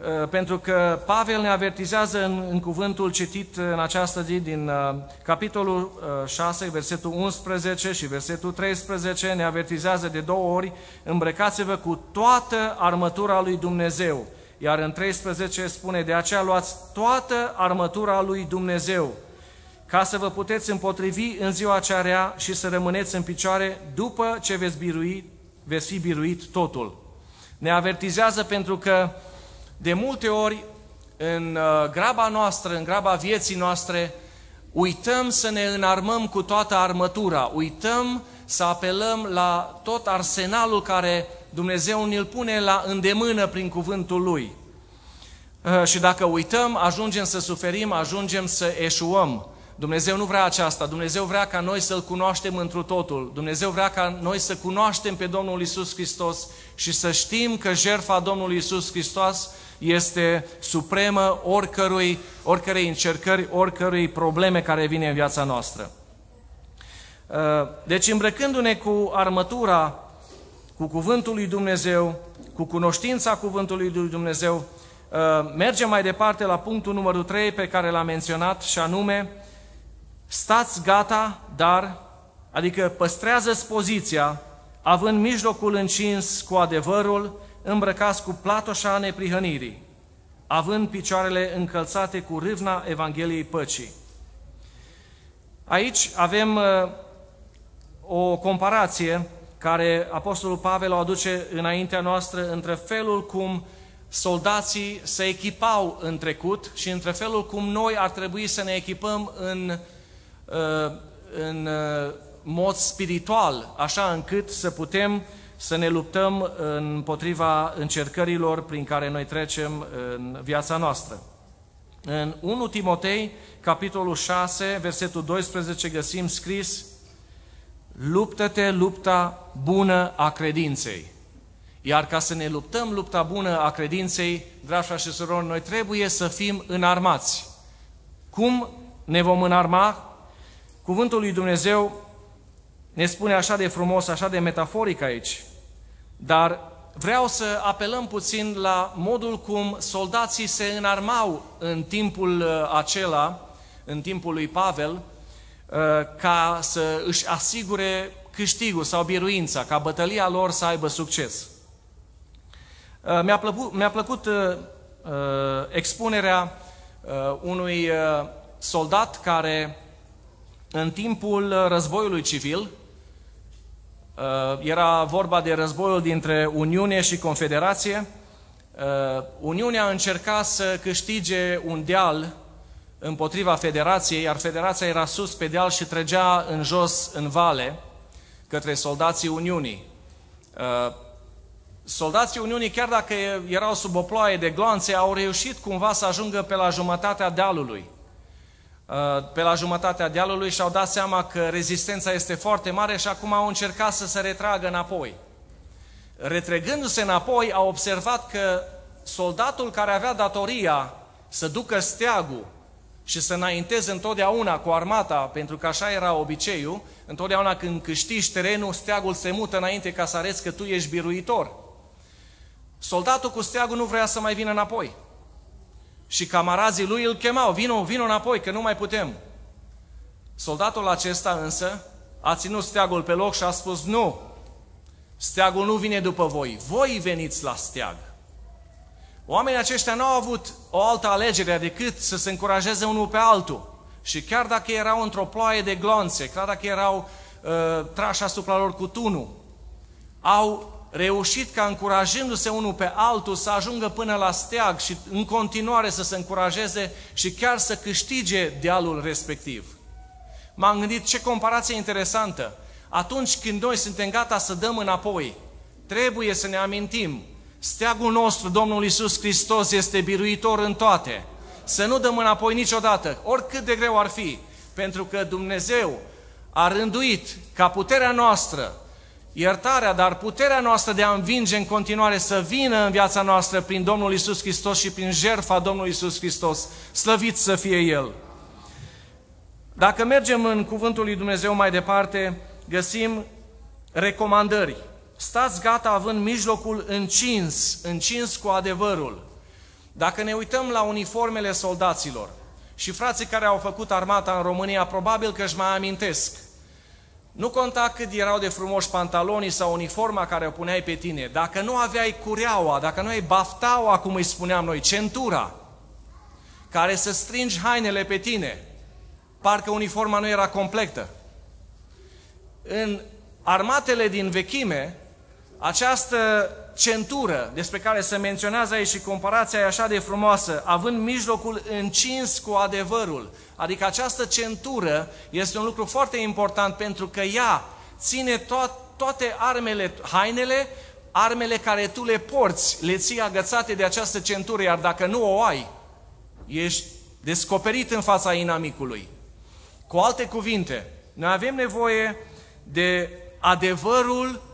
Uh, pentru că Pavel ne avertizează în, în cuvântul citit în această zi din uh, capitolul 6, uh, versetul 11 și versetul 13, ne avertizează de două ori, îmbrăcați-vă cu toată armătura lui Dumnezeu. Iar în 13 spune, de aceea luați toată armătura lui Dumnezeu, ca să vă puteți împotrivi în ziua cea rea și să rămâneți în picioare după ce veți, birui, veți fi biruit totul. Ne avertizează pentru că de multe ori, în uh, graba noastră, în graba vieții noastre, uităm să ne înarmăm cu toată armătura, uităm să apelăm la tot arsenalul care Dumnezeu ne-l pune la îndemână prin cuvântul Lui. Uh, și dacă uităm, ajungem să suferim, ajungem să eșuăm. Dumnezeu nu vrea aceasta, Dumnezeu vrea ca noi să-L cunoaștem întru totul, Dumnezeu vrea ca noi să cunoaștem pe Domnul Isus Hristos și să știm că jertfa Domnului Isus Hristos este supremă oricărui, oricărei încercări, oricărui probleme care vine în viața noastră. Uh, deci îmbrăcându-ne cu armătura, cu cuvântul lui Dumnezeu, cu cunoștința cuvântului lui Dumnezeu, uh, mergem mai departe la punctul numărul 3 pe care l-am menționat și anume stați gata, dar, adică păstrează poziția, având mijlocul încins cu adevărul, îmbrăcați cu platoșa neprihănirii, având picioarele încălțate cu râvna Evangheliei Păcii. Aici avem uh, o comparație care Apostolul Pavel o aduce înaintea noastră între felul cum soldații se echipau în trecut și între felul cum noi ar trebui să ne echipăm în, uh, în uh, mod spiritual, așa încât să putem să ne luptăm împotriva încercărilor prin care noi trecem în viața noastră. În 1 Timotei, capitolul 6, versetul 12, găsim scris Luptă-te lupta bună a credinței. Iar ca să ne luptăm lupta bună a credinței, dragi și surori, noi trebuie să fim înarmați. Cum ne vom înarma? Cuvântul lui Dumnezeu ne spune așa de frumos, așa de metaforic aici. Dar vreau să apelăm puțin la modul cum soldații se înarmau în timpul uh, acela, în timpul lui Pavel, uh, ca să își asigure câștigul sau biruința, ca bătălia lor să aibă succes. Uh, mi-a plăcut, mi-a plăcut expunerea unui soldat care în timpul războiului civil, Uh, era vorba de războiul dintre Uniune și Confederație. Uh, Uniunea încerca să câștige un deal împotriva federației, iar federația era sus pe deal și trăgea în jos în vale către soldații Uniunii. Uh, soldații Uniunii, chiar dacă erau sub o ploaie de gloanțe, au reușit cumva să ajungă pe la jumătatea dealului. Uh, pe la jumătatea dealului și au dat seama că rezistența este foarte mare și acum au încercat să se retragă înapoi. Retrăgându-se înapoi, au observat că soldatul care avea datoria să ducă steagul și să înainteze întotdeauna cu armata, pentru că așa era obiceiul, întotdeauna când câștigi terenul, steagul se mută înainte ca să arăți că tu ești biruitor. Soldatul cu steagul nu vrea să mai vină înapoi. Și camarazii lui îl chemau, vino, vino înapoi, că nu mai putem. Soldatul acesta însă a ținut steagul pe loc și a spus, nu, steagul nu vine după voi, voi veniți la steag. Oamenii aceștia nu au avut o altă alegere decât să se încurajeze unul pe altul. Și chiar dacă erau într-o ploaie de glonțe, chiar dacă erau uh, trași asupra lor cu tunul, au reușit ca încurajându-se unul pe altul să ajungă până la steag și în continuare să se încurajeze și chiar să câștige dealul respectiv. M-am gândit ce comparație interesantă. Atunci când noi suntem gata să dăm înapoi, trebuie să ne amintim Steagul nostru, Domnul Isus Hristos, este biruitor în toate. Să nu dăm înapoi niciodată, oricât de greu ar fi, pentru că Dumnezeu a rânduit ca puterea noastră, iertarea, dar puterea noastră de a învinge în continuare să vină în viața noastră prin Domnul Isus Hristos și prin jertfa Domnului Isus Hristos. Slăvit să fie El! Dacă mergem în Cuvântul lui Dumnezeu mai departe, găsim recomandări. Stați gata având mijlocul încins, încins cu adevărul. Dacă ne uităm la uniformele soldaților și frații care au făcut armata în România, probabil că își mai amintesc. Nu conta cât erau de frumoși pantalonii sau uniforma care o puneai pe tine, dacă nu aveai cureaua, dacă nu ai baftaua, cum îi spuneam noi, centura, care să strângi hainele pe tine, parcă uniforma nu era completă. În armatele din vechime, această centură despre care se menționează aici și comparația e așa de frumoasă, având mijlocul încins cu adevărul, adică această centură este un lucru foarte important pentru că ea ține to- toate armele, hainele, armele care tu le porți, le ții agățate de această centură, iar dacă nu o ai, ești descoperit în fața inamicului. Cu alte cuvinte, noi avem nevoie de adevărul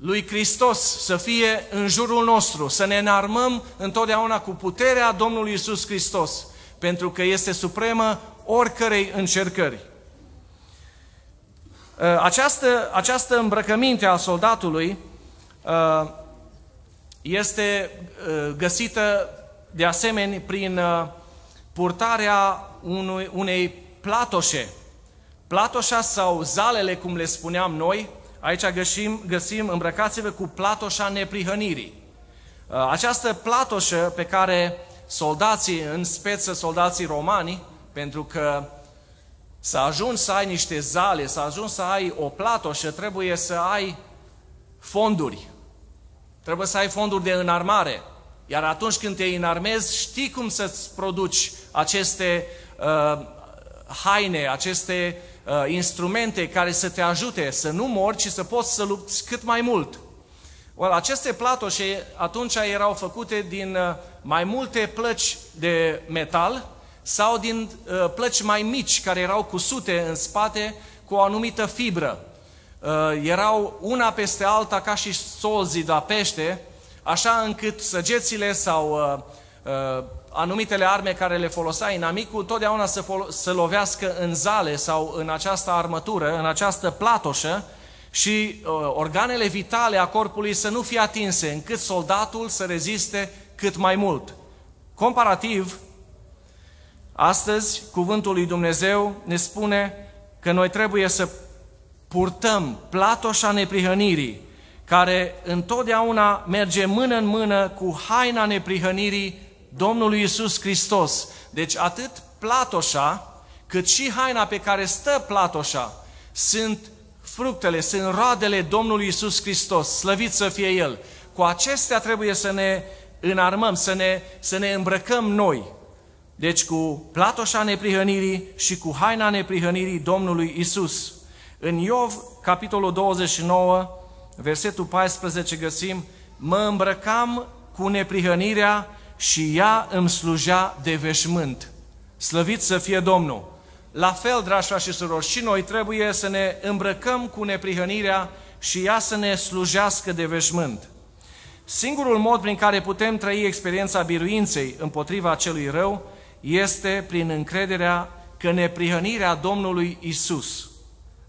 lui Hristos să fie în jurul nostru, să ne înarmăm întotdeauna cu puterea Domnului Isus Hristos, pentru că este supremă oricărei încercări. Uh, această, această îmbrăcăminte a soldatului uh, este uh, găsită de asemenea prin purtarea unui, unei platoșe. Platoșa sau zalele, cum le spuneam noi, Aici găsim, găsim îmbrăcați-vă cu platoșa neprihănirii. Uh, această platoșă pe care soldații, în speță soldații romani, pentru că să ajungi să ai niște zale, să ajungi să ai o platoșă, trebuie să ai fonduri. Trebuie să ai fonduri de înarmare. Iar atunci când te înarmezi, știi cum să-ți produci aceste uh, haine, aceste uh, instrumente care să te ajute să nu mori, ci să poți să lupți cât mai mult. Well, aceste platoșe atunci erau făcute din uh, mai multe plăci de metal sau din uh, plăci mai mici care erau cusute în spate cu o anumită fibră. Uh, erau una peste alta ca și solzii la pește, așa încât săgețile sau uh, uh, anumitele arme care le folosea inamicul, totdeauna să, să lovească în zale sau în această armătură, în această platoșă și uh, organele vitale a corpului să nu fie atinse, încât soldatul să reziste cât mai mult. Comparativ, astăzi, cuvântul lui Dumnezeu ne spune că noi trebuie să purtăm platoșa neprihănirii, care întotdeauna merge mână în mână cu haina neprihănirii Domnului Isus Hristos. Deci atât platoșa, cât și haina pe care stă platoșa, sunt fructele, sunt roadele Domnului Isus Hristos, slăvit să fie El. Cu acestea trebuie să ne înarmăm, să ne, să ne îmbrăcăm noi. Deci cu platoșa neprihănirii și cu haina neprihănirii Domnului Isus. În Iov, capitolul 29, versetul 14, găsim Mă îmbrăcam cu neprihănirea și ea îmi slujea de veșmânt. Slăvit să fie Domnul! La fel, dragi frați și surori, și noi trebuie să ne îmbrăcăm cu neprihănirea și ea să ne slujească de veșmânt. Singurul mod prin care putem trăi experiența biruinței împotriva celui rău este prin încrederea că neprihănirea Domnului Isus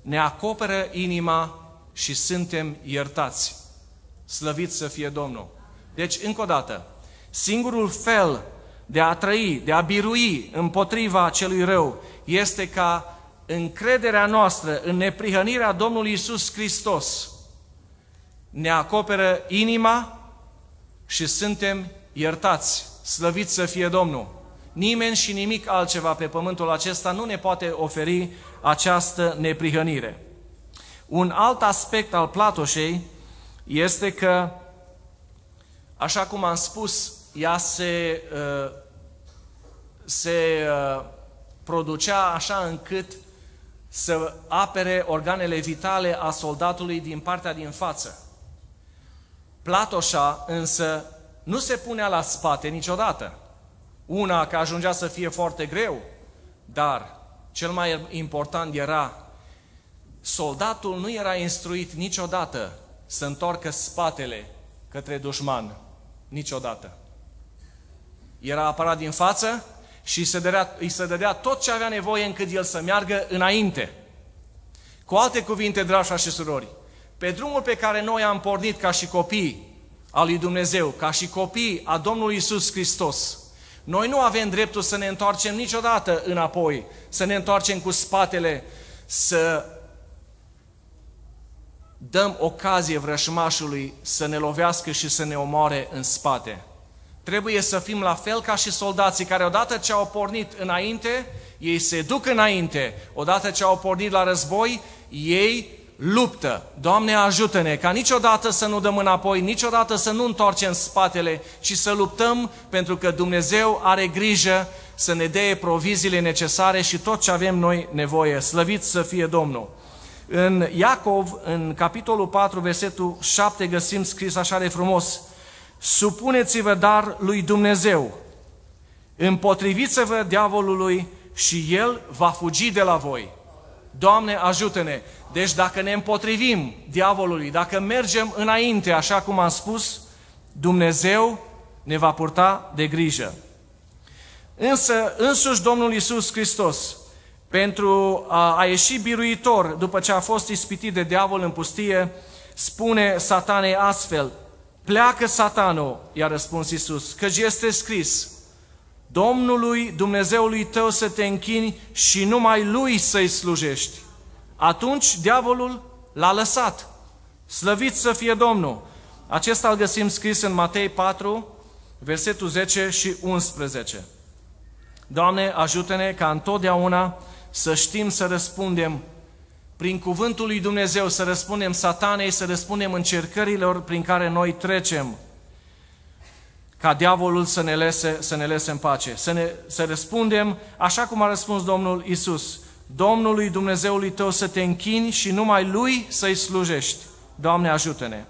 ne acoperă inima și suntem iertați. Slăvit să fie Domnul! Deci, încă o dată, singurul fel de a trăi, de a birui împotriva celui rău, este ca încrederea noastră în neprihănirea Domnului Isus Hristos ne acoperă inima și suntem iertați. Slăvit să fie Domnul! Nimeni și nimic altceva pe pământul acesta nu ne poate oferi această neprihănire. Un alt aspect al platoșei este că, așa cum am spus, ea se, uh, se uh, producea așa încât să apere organele vitale a soldatului din partea din față. Platoșa însă nu se punea la spate niciodată. Una că ajungea să fie foarte greu, dar cel mai important era soldatul nu era instruit niciodată să întoarcă spatele către dușman. Niciodată. Era aparat din față și îi se, dădea, îi se dădea tot ce avea nevoie încât el să meargă înainte. Cu alte cuvinte, dragi și surori, pe drumul pe care noi am pornit ca și copii al lui Dumnezeu, ca și copii a Domnului Isus Hristos, noi nu avem dreptul să ne întoarcem niciodată înapoi, să ne întoarcem cu spatele, să dăm ocazie vrășmașului să ne lovească și să ne omoare în spate. Trebuie să fim la fel ca și soldații care odată ce au pornit înainte, ei se duc înainte. Odată ce au pornit la război, ei luptă. Doamne ajută-ne ca niciodată să nu dăm înapoi, niciodată să nu întoarcem spatele, ci să luptăm pentru că Dumnezeu are grijă să ne dea proviziile necesare și tot ce avem noi nevoie. Slăvit să fie Domnul! În Iacov, în capitolul 4, versetul 7, găsim scris așa de frumos, Supuneți-vă dar lui Dumnezeu, împotriviți-vă diavolului și el va fugi de la voi. Doamne, ajută-ne! Deci dacă ne împotrivim diavolului, dacă mergem înainte, așa cum am spus, Dumnezeu ne va purta de grijă. Însă, însuși Domnul Isus Hristos, pentru a, a ieși biruitor după ce a fost ispitit de diavol în pustie, spune satanei astfel, pleacă satanul, i-a răspuns Isus, căci este scris, Domnului Dumnezeului tău să te închini și numai Lui să-i slujești. Atunci diavolul l-a lăsat. Slăvit să fie Domnul! Acesta îl găsim scris în Matei 4, versetul 10 și 11. Doamne, ajută-ne ca întotdeauna să știm să răspundem prin cuvântul lui Dumnezeu, să răspundem satanei, să răspundem încercărilor prin care noi trecem, ca diavolul să ne lese, să ne lese în pace, să, ne, să răspundem așa cum a răspuns Domnul Isus. Domnului Dumnezeului tău să te închini și numai Lui să-i slujești. Doamne, ajută-ne!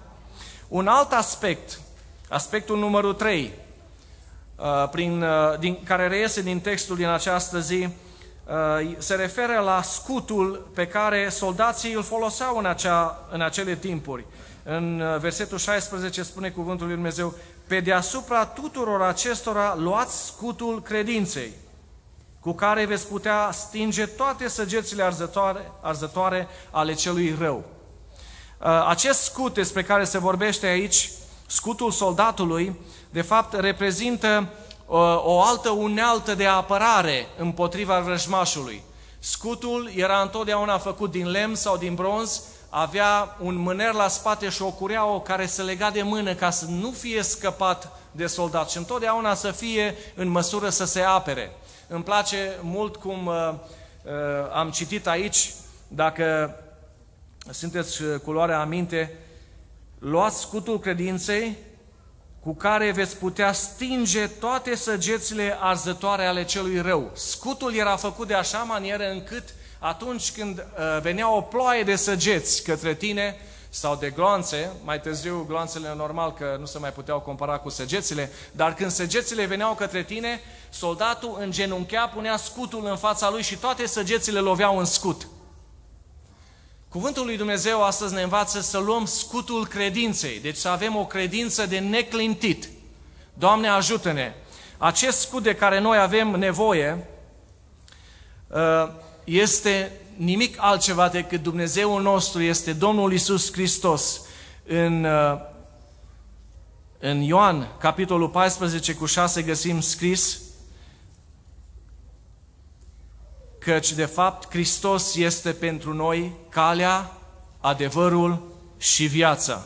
Un alt aspect, aspectul numărul 3, uh, prin, uh, din, care reiese din textul din această zi, uh, se referă la scutul pe care soldații îl foloseau în, acea, în acele timpuri. În versetul 16 spune cuvântul lui Dumnezeu, pe deasupra tuturor acestora luați scutul credinței cu care veți putea stinge toate săgețile arzătoare, arzătoare ale celui rău. Uh, acest scut despre care se vorbește aici, scutul soldatului, de fapt reprezintă uh, o altă unealtă de apărare împotriva vrăjmașului. Scutul era întotdeauna făcut din lemn sau din bronz, avea un mâner la spate și o cureaua care se lega de mână ca să nu fie scăpat de soldat și întotdeauna să fie în măsură să se apere. Îmi place mult cum uh, uh, am citit aici, dacă sunteți uh, cu luarea aminte, luați scutul credinței cu care veți putea stinge toate săgețile arzătoare ale celui rău. Scutul era făcut de așa manieră încât atunci când uh, venea o ploaie de săgeți către tine sau de gloanțe, mai târziu gloanțele normal că nu se mai puteau compara cu săgețile, dar când săgețile veneau către tine, soldatul îngenunchea, punea scutul în fața lui și toate săgețile loveau în scut. Cuvântul lui Dumnezeu astăzi ne învață să luăm scutul credinței, deci să avem o credință de neclintit. Doamne, ajută-ne! Acest scut de care noi avem nevoie uh, este nimic altceva decât Dumnezeul nostru, este Domnul Isus Hristos. În, uh, în Ioan, capitolul 14 cu 6, găsim scris căci de fapt Hristos este pentru noi calea, adevărul și viața.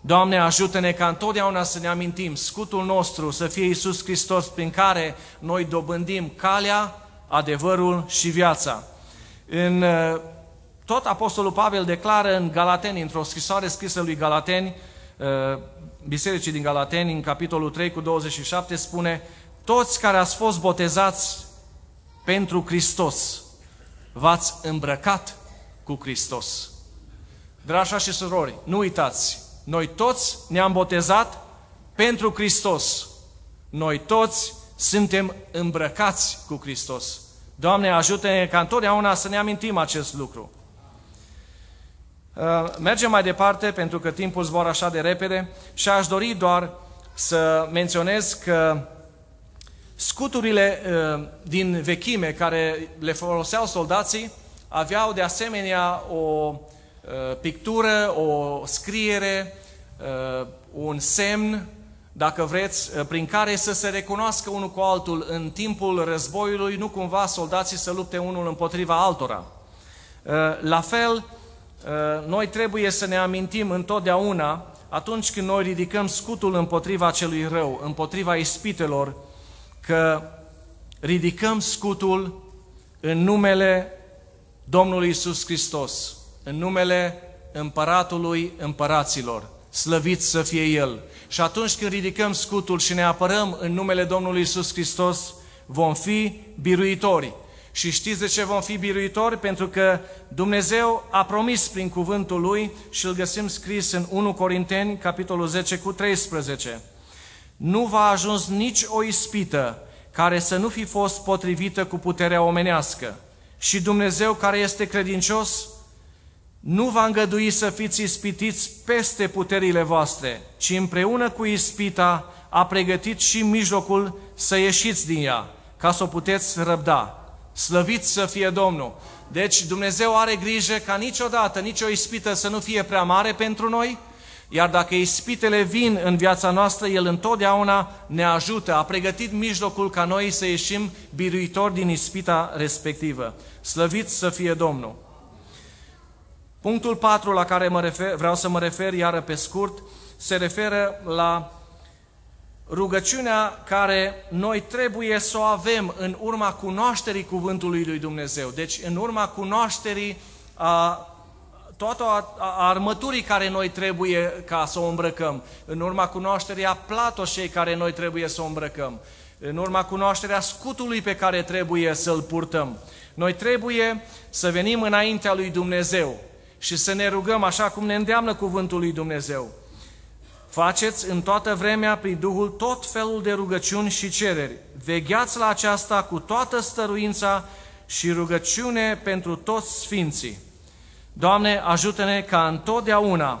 Doamne, ajută-ne ca întotdeauna să ne amintim scutul nostru să fie Isus Hristos prin care noi dobândim calea, adevărul și viața. În, uh, tot Apostolul Pavel declară în Galateni, într-o scrisoare scrisă lui Galateni, uh, bisericii din Galateni, în capitolul 3 cu 27, spune Toți care ați fost botezați pentru Hristos, v-ați îmbrăcat cu Hristos. Dragi și surori, nu uitați, noi toți ne-am botezat pentru Hristos. Noi toți suntem îmbrăcați cu Hristos. Doamne, ajută-ne ca întotdeauna să ne amintim acest lucru. Uh, mergem mai departe, pentru că timpul zboară așa de repede și aș dori doar să menționez că scuturile uh, din vechime care le foloseau soldații aveau de asemenea o uh, pictură, o scriere, un semn dacă vreți, eh, prin care să se recunoască unul cu altul în timpul războiului, nu cumva soldații să lupte unul împotriva altora. Eh, la fel, eh, noi trebuie să ne amintim întotdeauna, atunci când noi ridicăm scutul împotriva celui rău, împotriva ispitelor, că ridicăm scutul în numele Domnului Isus Hristos, în numele Împăratului Împăraților. Slăvit să fie El! Și atunci când ridicăm scutul și ne apărăm în numele Domnului Isus Hristos, vom fi biruitori. Și știți de ce vom fi biruitori? Pentru că Dumnezeu a promis prin cuvântul Lui și îl găsim scris în 1 Corinteni, capitolul 10 cu 13. Nu va ajuns nici o ispită care să nu fi fost potrivită cu puterea omenească. Și Dumnezeu care este credincios nu va îngădui să fiți ispitiți peste puterile voastre, ci împreună cu ispita a pregătit și mijlocul să ieșiți din ea, ca să o puteți răbda. Slăviți să fie Domnul! Deci Dumnezeu are grijă ca niciodată, nicio ispită să nu fie prea mare pentru noi, iar dacă ispitele vin în viața noastră, El întotdeauna ne ajută, a pregătit mijlocul ca noi să ieșim biruitori din ispita respectivă. Slăviți să fie Domnul! Punctul 4 la care mă refer, vreau să mă refer iară pe scurt, se referă la rugăciunea care noi trebuie să o avem în urma cunoașterii Cuvântului lui Dumnezeu. Deci în urma cunoașterii a toată a, a armăturii care noi trebuie ca să o îmbrăcăm, în urma cunoașterii a platoșei care noi trebuie să o îmbrăcăm, în urma cunoașterea scutului pe care trebuie să-l purtăm. Noi trebuie să venim înaintea lui Dumnezeu și să ne rugăm așa cum ne îndeamnă cuvântul lui Dumnezeu. Faceți în toată vremea prin Duhul tot felul de rugăciuni și cereri. Vegheați la aceasta cu toată stăruința și rugăciune pentru toți sfinții. Doamne, ajută-ne ca întotdeauna,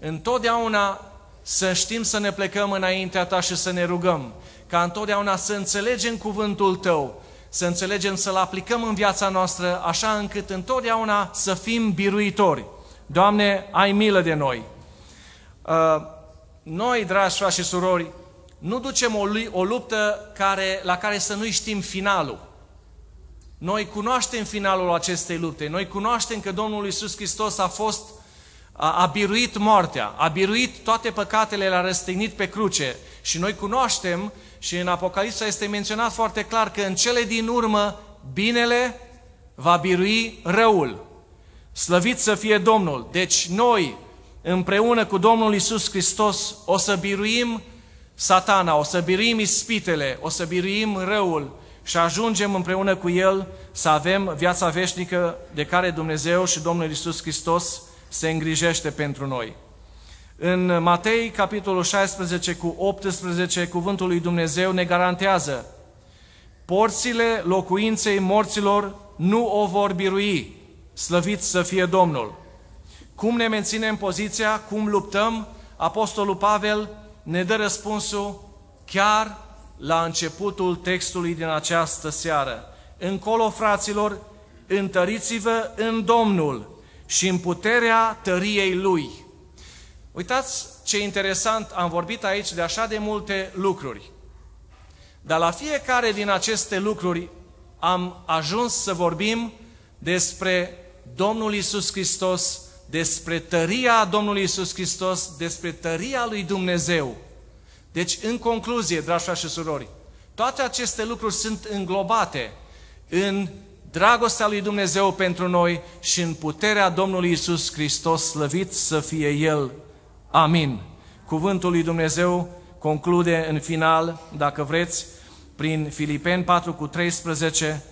întotdeauna să știm să ne plecăm înaintea Ta și să ne rugăm, ca întotdeauna să înțelegem cuvântul Tău, să înțelegem să-L aplicăm în viața noastră, așa încât întotdeauna să fim biruitori. Doamne, ai milă de noi! Uh, noi, dragi frați și surori, nu ducem o, o luptă care, la care să nu știm finalul. Noi cunoaștem finalul acestei lupte. Noi cunoaștem că Domnul Iisus Hristos a fost, a, a biruit moartea, a biruit toate păcatele, le-a răstignit pe cruce. Și noi cunoaștem și în Apocalipsa este menționat foarte clar că în cele din urmă binele va birui răul. Slăvit să fie Domnul! Deci noi, împreună cu Domnul Isus Hristos, o să biruim satana, o să biruim ispitele, o să biruim răul și ajungem împreună cu El să avem viața veșnică de care Dumnezeu și Domnul Isus Hristos se îngrijește pentru noi. În Matei, capitolul 16 cu 18, cuvântul lui Dumnezeu ne garantează porțile locuinței morților nu o vor birui, slăvit să fie Domnul. Cum ne menținem poziția, cum luptăm, Apostolul Pavel ne dă răspunsul chiar la începutul textului din această seară. Încolo, fraților, întăriți-vă în Domnul și în puterea tăriei Lui. Uitați ce interesant, am vorbit aici de așa de multe lucruri. Dar la fiecare din aceste lucruri am ajuns să vorbim despre Domnul Isus Hristos, despre tăria Domnului Isus Hristos, despre tăria lui Dumnezeu. Deci, în concluzie, dragi frate și surori, toate aceste lucruri sunt înglobate în dragostea lui Dumnezeu pentru noi și în puterea Domnului Isus Hristos, slăvit să fie El. Amin. Cuvântul lui Dumnezeu conclude în final, dacă vreți, prin Filipeni 4 cu 13,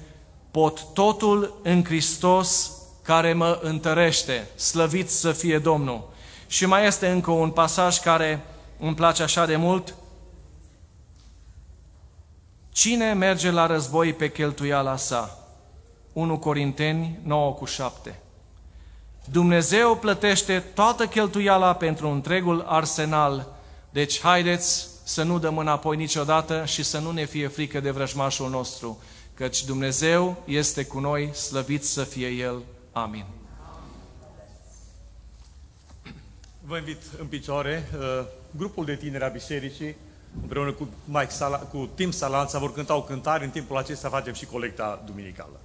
pot totul în Hristos care mă întărește, slăvit să fie Domnul. Și mai este încă un pasaj care îmi place așa de mult. Cine merge la război pe cheltuiala sa? 1 Corinteni 9 cu 7. Dumnezeu plătește toată cheltuiala pentru întregul arsenal, deci haideți să nu dăm înapoi niciodată și să nu ne fie frică de vrăjmașul nostru, căci Dumnezeu este cu noi, slăvit să fie El. Amin. Vă invit în picioare. Uh, grupul de tineri a bisericii, împreună cu, Mike Sala, cu Tim Salanța, vor cânta o cântare. În timpul acesta facem și colecta duminicală.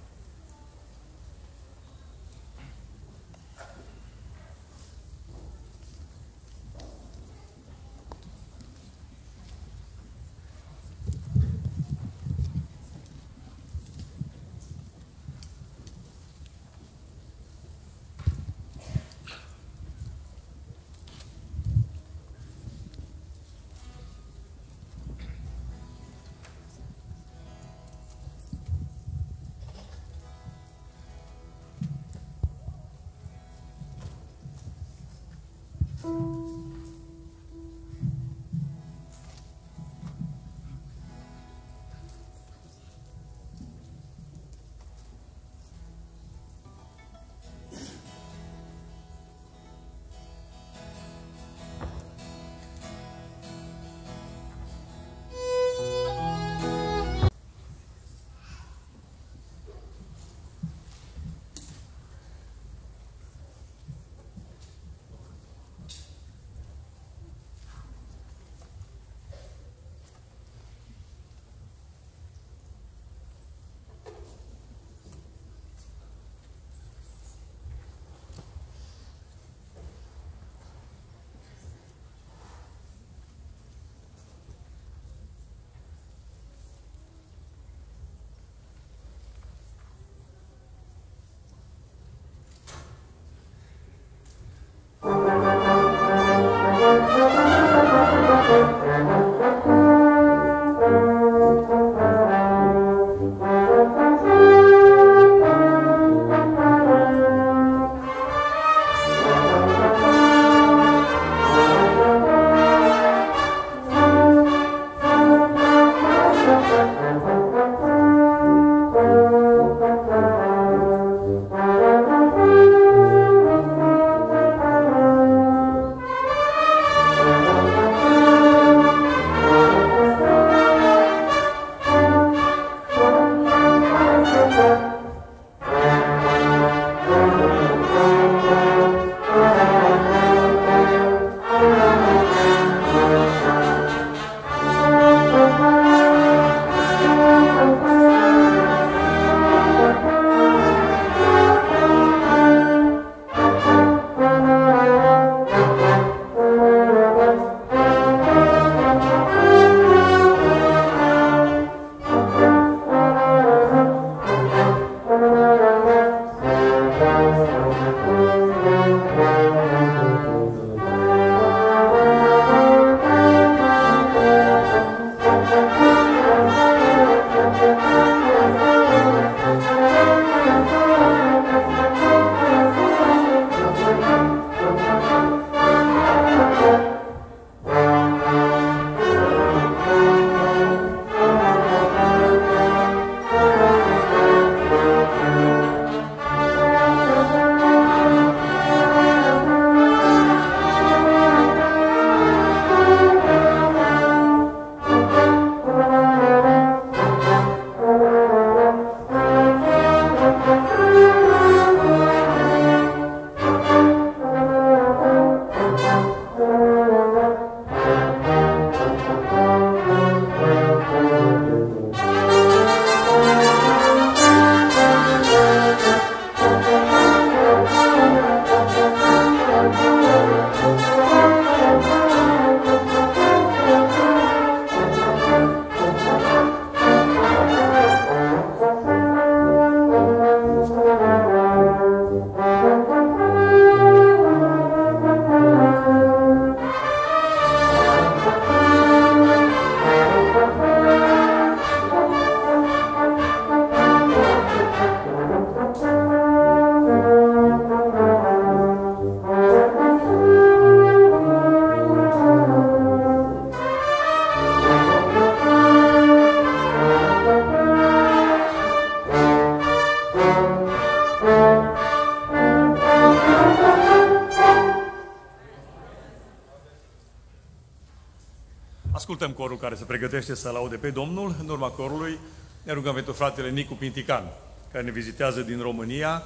Pregătește să laude pe Domnul. În urma corului ne rugăm pentru fratele Nicu Pintican, care ne vizitează din România.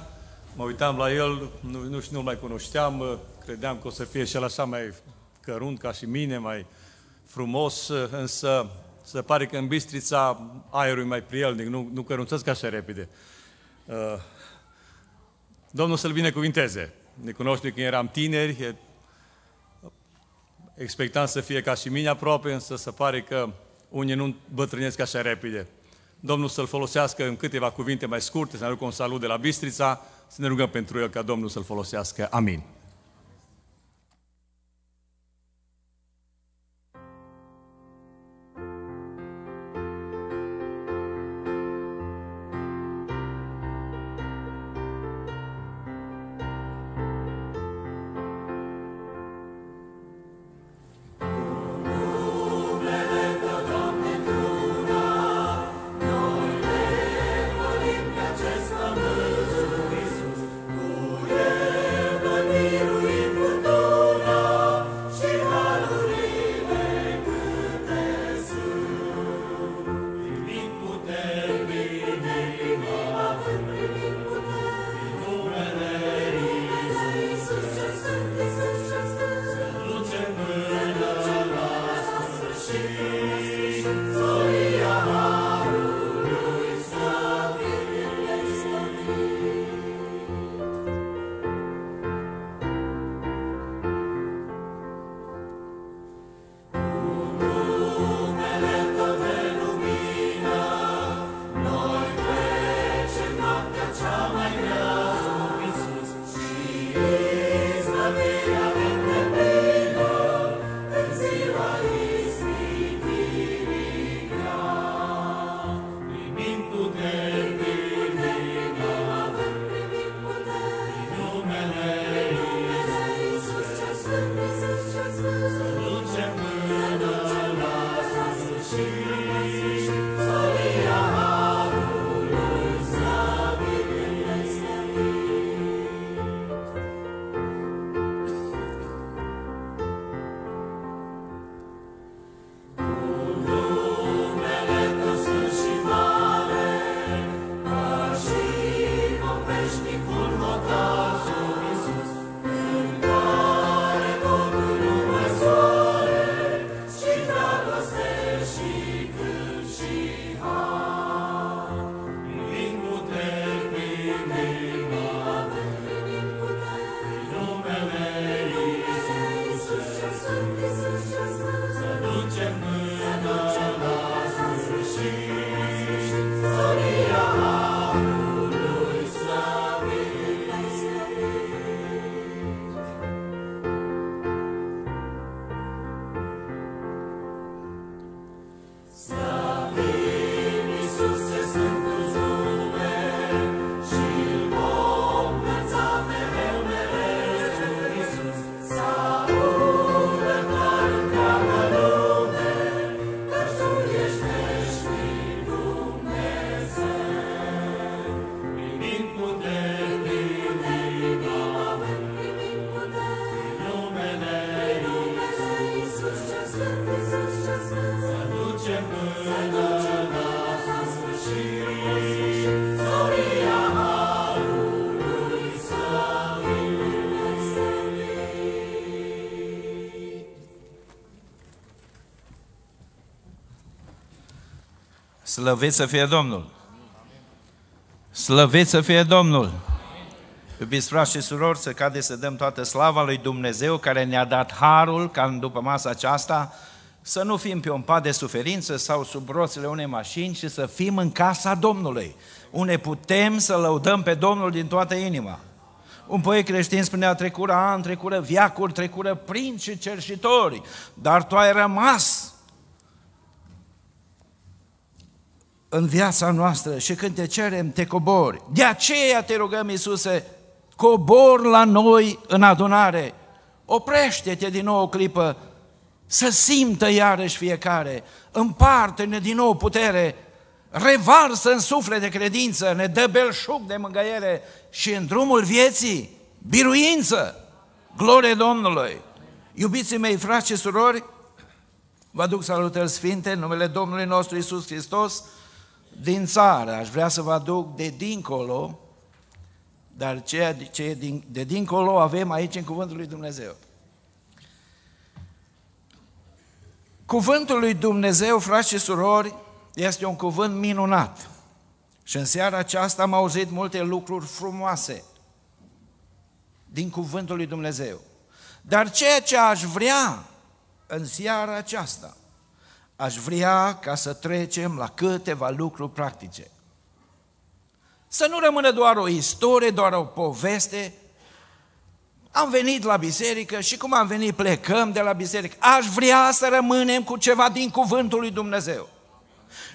Mă uitam la el, nu, nu știu, nu mai cunoșteam, credeam că o să fie și el așa mai cărunt ca și mine, mai frumos, însă se pare că în Bistrița aerul e mai prielnic, nu, nu cărunțesc așa repede. Uh, Domnul să-l binecuvinteze. Ne cunoaște când eram tineri, expectam să fie ca și mine aproape, însă se pare că unii nu bătrânesc așa repede. Domnul să-l folosească în câteva cuvinte mai scurte, să ne aducă un salut de la Bistrița, să ne rugăm pentru el ca Domnul să-l folosească. Amin. Slăvit să fie Domnul! Slăvit să fie Domnul! Iubiți frați și surori, să cade să dăm toată slava lui Dumnezeu care ne-a dat harul ca în după masa aceasta să nu fim pe un pat de suferință sau sub roțile unei mașini, ci să fim în casa Domnului, unde putem să lăudăm pe Domnul din toată inima. Un poet creștin spunea, trecură ani, trecură viacuri, trecură prinți și cerșitori, dar tu ai rămas în viața noastră și când te cerem, te cobori. De aceea te rugăm, Iisuse, cobor la noi în adunare. Oprește-te din nou o clipă, să simtă iarăși fiecare. Împarte-ne din nou putere, revarsă în suflet de credință, ne dă belșug de mângăiere și în drumul vieții, biruință, glorie Domnului. Iubiții mei, frați și surori, Vă aduc salutări sfinte în numele Domnului nostru Isus Hristos din țară. Aș vrea să vă aduc de dincolo, dar ceea ce din, de dincolo avem aici în Cuvântul lui Dumnezeu. Cuvântul lui Dumnezeu, frați și surori, este un cuvânt minunat. Și în seara aceasta am auzit multe lucruri frumoase din cuvântul lui Dumnezeu. Dar ceea ce aș vrea în seara aceasta, aș vrea ca să trecem la câteva lucruri practice. Să nu rămână doar o istorie, doar o poveste. Am venit la biserică și cum am venit plecăm de la biserică. Aș vrea să rămânem cu ceva din cuvântul lui Dumnezeu.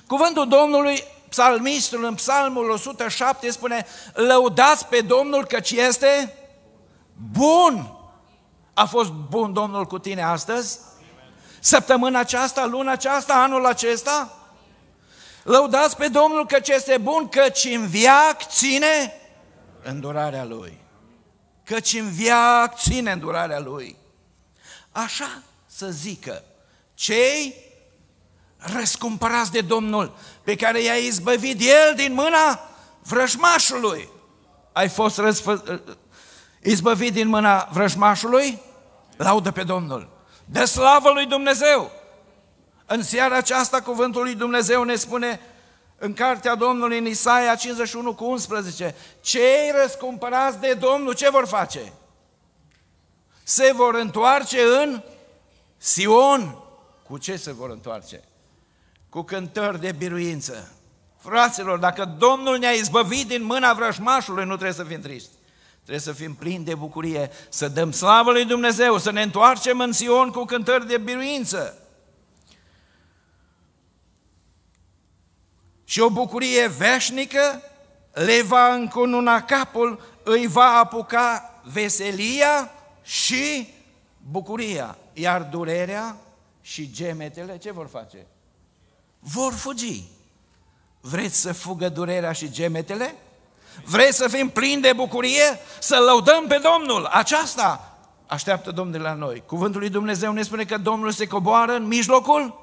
Cuvântul Domnului, psalmistul în psalmul 107 spune, lăudați pe Domnul căci este bun. A fost bun Domnul cu tine astăzi? Săptămâna aceasta, luna aceasta, anul acesta? Lăudați pe Domnul că ce este bun, căci în viac ține îndurarea Lui. Căci în viac ține îndurarea Lui. Așa să zică cei răscumpărați de Domnul, pe care i-a izbăvit El din mâna vrăjmașului. Ai fost răsfă... izbăvit din mâna vrăjmașului? Laudă pe Domnul. De slavă lui Dumnezeu! În seara aceasta cuvântul lui Dumnezeu ne spune în cartea Domnului în Isaia 51 cu 11, cei răscumpărați de Domnul ce vor face? Se vor întoarce în Sion. Cu ce se vor întoarce? Cu cântări de biruință. Fraților, dacă Domnul ne-a izbăvit din mâna vrăjmașului, nu trebuie să fim triști. Trebuie să fim plini de bucurie, să dăm slavă lui Dumnezeu, să ne întoarcem în Sion cu cântări de biruință. Și o bucurie veșnică le va încununa capul, îi va apuca veselia și bucuria. Iar durerea și gemetele ce vor face? Vor fugi. Vreți să fugă durerea și gemetele? Vrei să fim plini de bucurie? Să lăudăm pe Domnul. Aceasta așteaptă Domnul de la noi. Cuvântul lui Dumnezeu ne spune că Domnul se coboară în mijlocul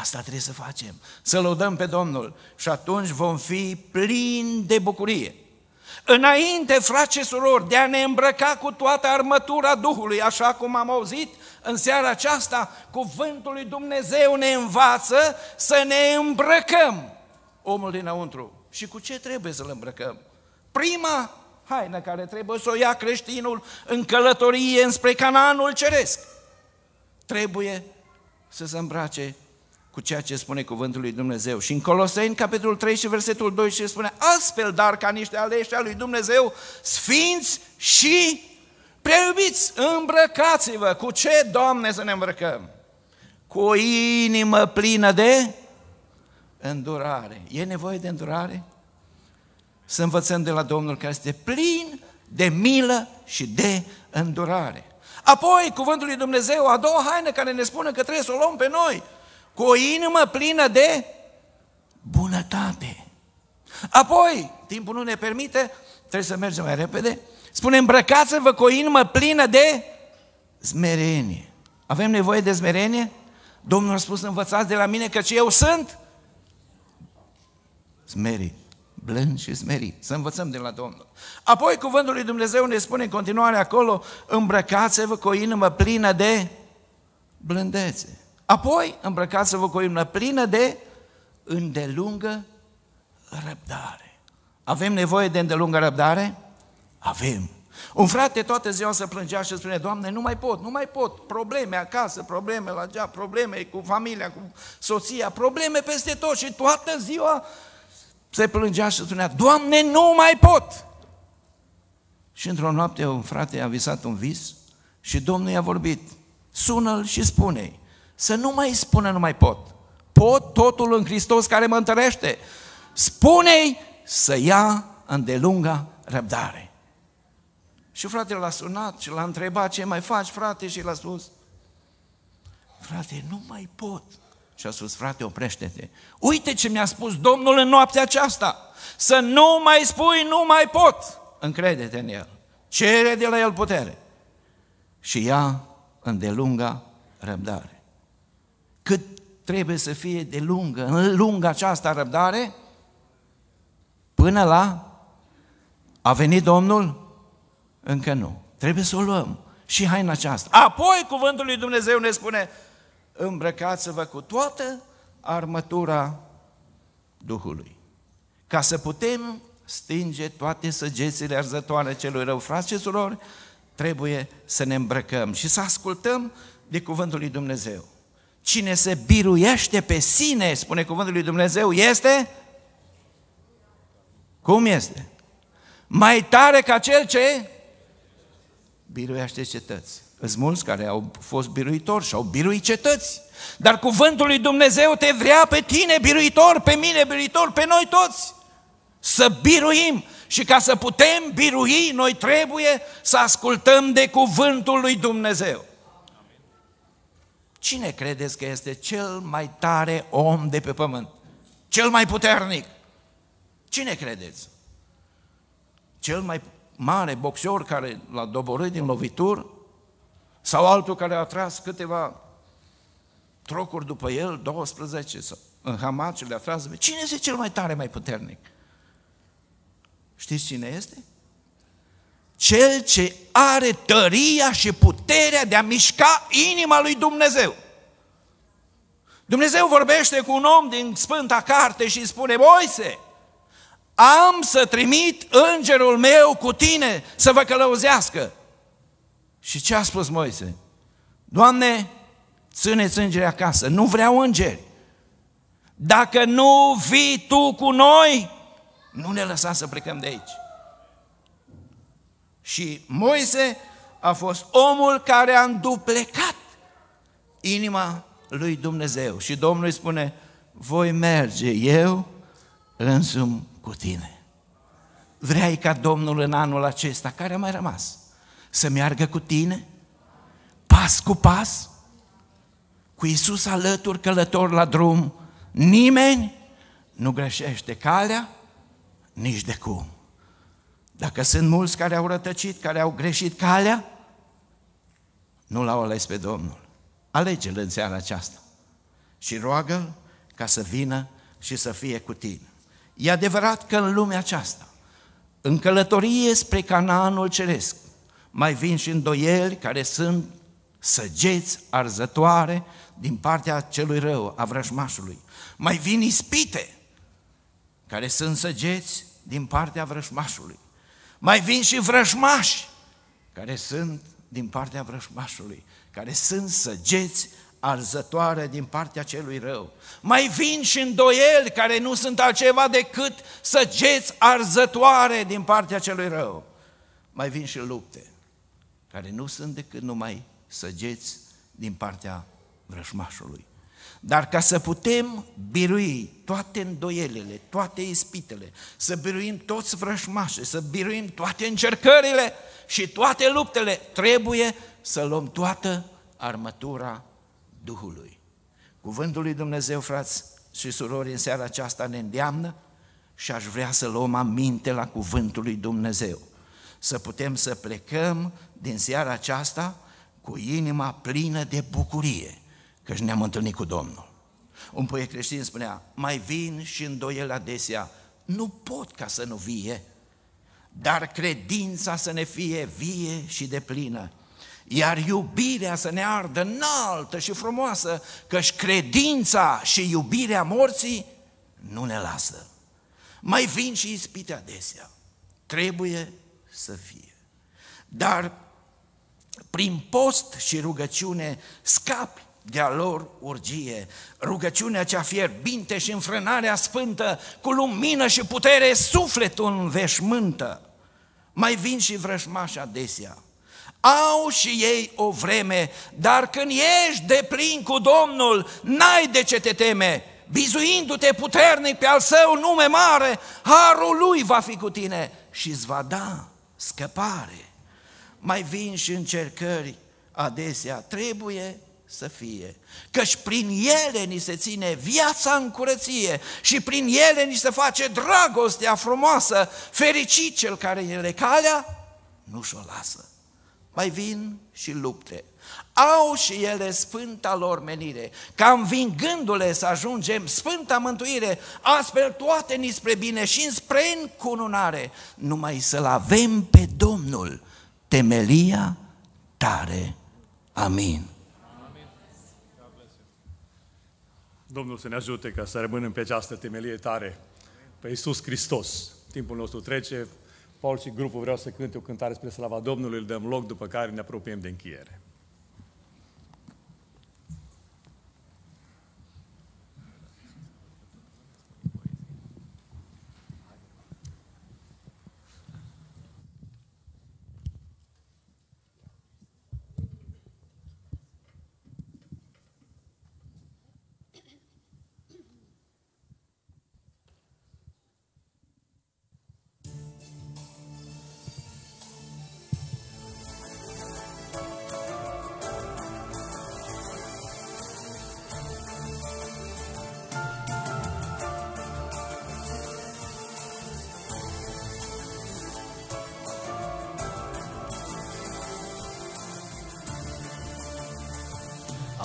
Asta trebuie să facem, să lăudăm pe Domnul și atunci vom fi plini de bucurie. Înainte, frați și surori, de a ne îmbrăca cu toată armătura Duhului, așa cum am auzit în seara aceasta, cuvântul lui Dumnezeu ne învață să ne îmbrăcăm omul dinăuntru. Și cu ce trebuie să-l îmbrăcăm? Prima haină care trebuie să o ia creștinul în călătorie înspre Canaanul Ceresc. Trebuie să se îmbrace cu ceea ce spune cuvântul lui Dumnezeu. Și în Coloseni, capitolul 3 și versetul 2, și spune, astfel, dar ca niște aleși al lui Dumnezeu, sfinți și preiubiți, îmbrăcați-vă. Cu ce, Doamne, să ne îmbrăcăm? Cu o inimă plină de îndurare. E nevoie de îndurare? Să învățăm de la Domnul care este plin de milă și de îndurare. Apoi, cuvântul lui Dumnezeu, a doua haină care ne spune că trebuie să o luăm pe noi, cu o inimă plină de bunătate. Apoi, timpul nu ne permite, trebuie să mergem mai repede, spune îmbrăcați-vă cu o inimă plină de smerenie. Avem nevoie de smerenie? Domnul a spus, învățați de la mine că eu sunt smerit, blând și smerit. Să învățăm de la Domnul. Apoi cuvântul lui Dumnezeu ne spune în continuare acolo, îmbrăcați-vă cu o inimă plină de blândețe. Apoi îmbrăcați-vă cu o inimă plină de îndelungă răbdare. Avem nevoie de îndelungă răbdare? Avem. Un frate toată ziua se plângea și spune, Doamne, nu mai pot, nu mai pot, probleme acasă, probleme la geam, probleme cu familia, cu soția, probleme peste tot și toată ziua se plângea și spunea, Doamne, nu mai pot! Și într-o noapte un frate a visat un vis și Domnul i-a vorbit, sună-l și spune să nu mai spună nu mai pot. Pot totul în Hristos care mă întărește. Spune-i să ia îndelunga răbdare. Și fratele l-a sunat și l-a întrebat ce mai faci, frate, și l-a spus, frate, nu mai pot. Și a spus, frate, oprește-te. Uite ce mi-a spus Domnul în noaptea aceasta. Să nu mai spui, nu mai pot. Încrede-te în El. Cere de la El putere. Și ia îndelunga răbdare. cât trebuie să fie de lungă, în lungă această răbdare, până la a venit Domnul? Încă nu. Trebuie să o luăm. Și haina aceasta. Apoi cuvântul lui Dumnezeu ne spune, îmbrăcați-vă cu toată armătura Duhului. Ca să putem stinge toate săgețile arzătoare celui rău. Frați și surori, trebuie să ne îmbrăcăm și să ascultăm de cuvântul lui Dumnezeu. Cine se biruiește pe sine, spune cuvântul lui Dumnezeu, este? Cum este? Mai tare ca cel ce biruiește cetăți. Sunt mulți care au fost biruitori și au biruit cetăți. Dar cuvântul lui Dumnezeu te vrea pe tine biruitor, pe mine biruitor, pe noi toți. Să biruim. Și ca să putem birui, noi trebuie să ascultăm de cuvântul lui Dumnezeu. Cine credeți că este cel mai tare om de pe pământ? Cel mai puternic? Cine credeți? Cel mai mare boxer care l-a doborât din lovitur? Sau altul care a tras câteva trocuri după el, 12, sau în hamat și le-a tras? Cine este cel mai tare, mai puternic? Știți cine este? Cel ce are tăria și puterea de a mișca inima lui Dumnezeu. Dumnezeu vorbește cu un om din Sfânta Carte și îi spune, Moise, am să trimit îngerul meu cu tine să vă călăuzească. Și ce a spus Moise? Doamne, țineți îngeri acasă, nu vreau îngeri. Dacă nu vii tu cu noi, nu ne lăsa să plecăm de aici. Și Moise a fost omul care a înduplecat inima lui Dumnezeu. Și Domnul îi spune, voi merge eu însumi cu tine. Vrei ca Domnul în anul acesta, care a mai rămas, să meargă cu tine, pas cu pas, cu Isus alături, călător la drum, nimeni nu greșește calea, nici de cum. Dacă sunt mulți care au rătăcit, care au greșit calea, nu l-au ales pe Domnul. Alege-L în seara aceasta și roagă ca să vină și să fie cu tine. E adevărat că în lumea aceasta, în călătorie spre Canaanul Ceresc, mai vin și îndoieli care sunt săgeți arzătoare din partea celui rău, a vrăjmașului. Mai vin ispite care sunt săgeți din partea vrăjmașului. Mai vin și vrăjmași care sunt din partea vrăjmașului, care sunt săgeți arzătoare din partea celui rău. Mai vin și îndoieli care nu sunt altceva decât săgeți arzătoare din partea celui rău. Mai vin și lupte care nu sunt decât numai săgeți din partea vrăjmașului. Dar ca să putem birui toate îndoielile, toate ispitele, să biruim toți vrăjmașii, să biruim toate încercările și toate luptele, trebuie să luăm toată armătura Duhului. Cuvântul lui Dumnezeu, frați și surori, în seara aceasta ne îndeamnă și aș vrea să luăm aminte la cuvântul lui Dumnezeu. Să putem să plecăm din seara aceasta cu inima plină de bucurie, că ne-am întâlnit cu Domnul. Un poet creștin spunea, mai vin și îndoiel adesea, nu pot ca să nu vie, dar credința să ne fie vie și de plină iar iubirea să ne ardă înaltă și frumoasă, căci credința și iubirea morții nu ne lasă. Mai vin și ispite adesea. Trebuie să fie. Dar prin post și rugăciune scapi de-a lor urgie. Rugăciunea cea fierbinte și înfrânarea sfântă, cu lumină și putere, sufletul înveșmântă. Mai vin și vrăjmași adesea au și ei o vreme, dar când ești de plin cu Domnul, n-ai de ce te teme. Bizuindu-te puternic pe al său nume mare, harul lui va fi cu tine și îți va da scăpare. Mai vin și încercări adesea, trebuie să fie. Căci prin ele ni se ține viața în curăție și prin ele ni se face dragostea frumoasă, fericit cel care ele calea, nu și-o lasă. Mai vin și lupte. Au și ele sfânta lor menire, ca învingându-le să ajungem sfânta mântuire, astfel toate ni spre bine și înspre încununare, numai să-L avem pe Domnul, temelia tare. Amin. Domnul să ne ajute ca să rămânem pe această temelie tare, pe Iisus Hristos. Timpul nostru trece, Paul și grupul vreau să cânte o cântare spre slava Domnului, îl dăm loc, după care ne apropiem de încheiere.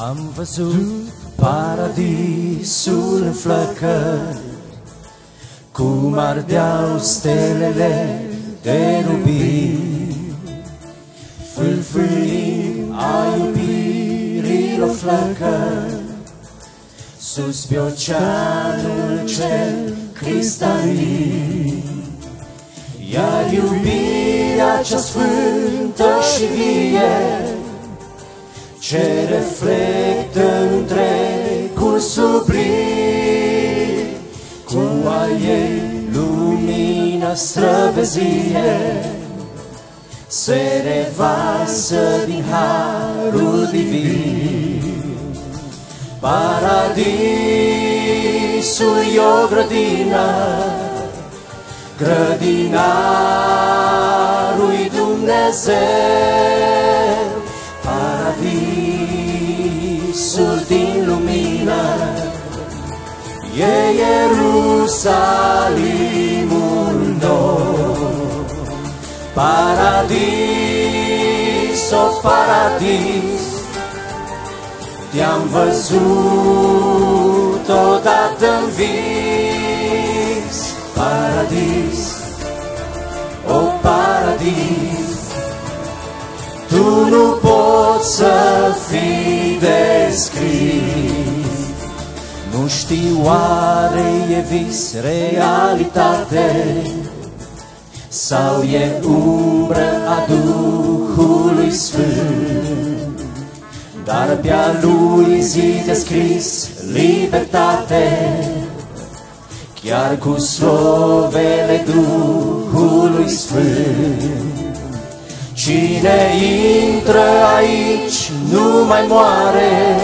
Am văzut paradisul în flăcări, Cum ardeau stelele de rubin, Fâlfâind a iubirilor flăcări, Sus pe oceanul cel cristalin. Iar iubirea cea sfântă și vie, ce reflectă întregul sublim, cu a ei lumina străvezie, se revasă din harul divin. Paradisul e o grădină, grădinarul Dumnezeu, paradisul din lumină, e Ierusalimul nou. Paradis, o paradis, te-am văzut odată în vis. Paradis, o paradis, tu nu poți să fii descris. Nu știu oare e vis realitate sau e umbră a Duhului Sfânt. Dar pe-a lui zi descris libertate, chiar cu slovele Duhului Sfânt. Cine intră aici nu mai moare,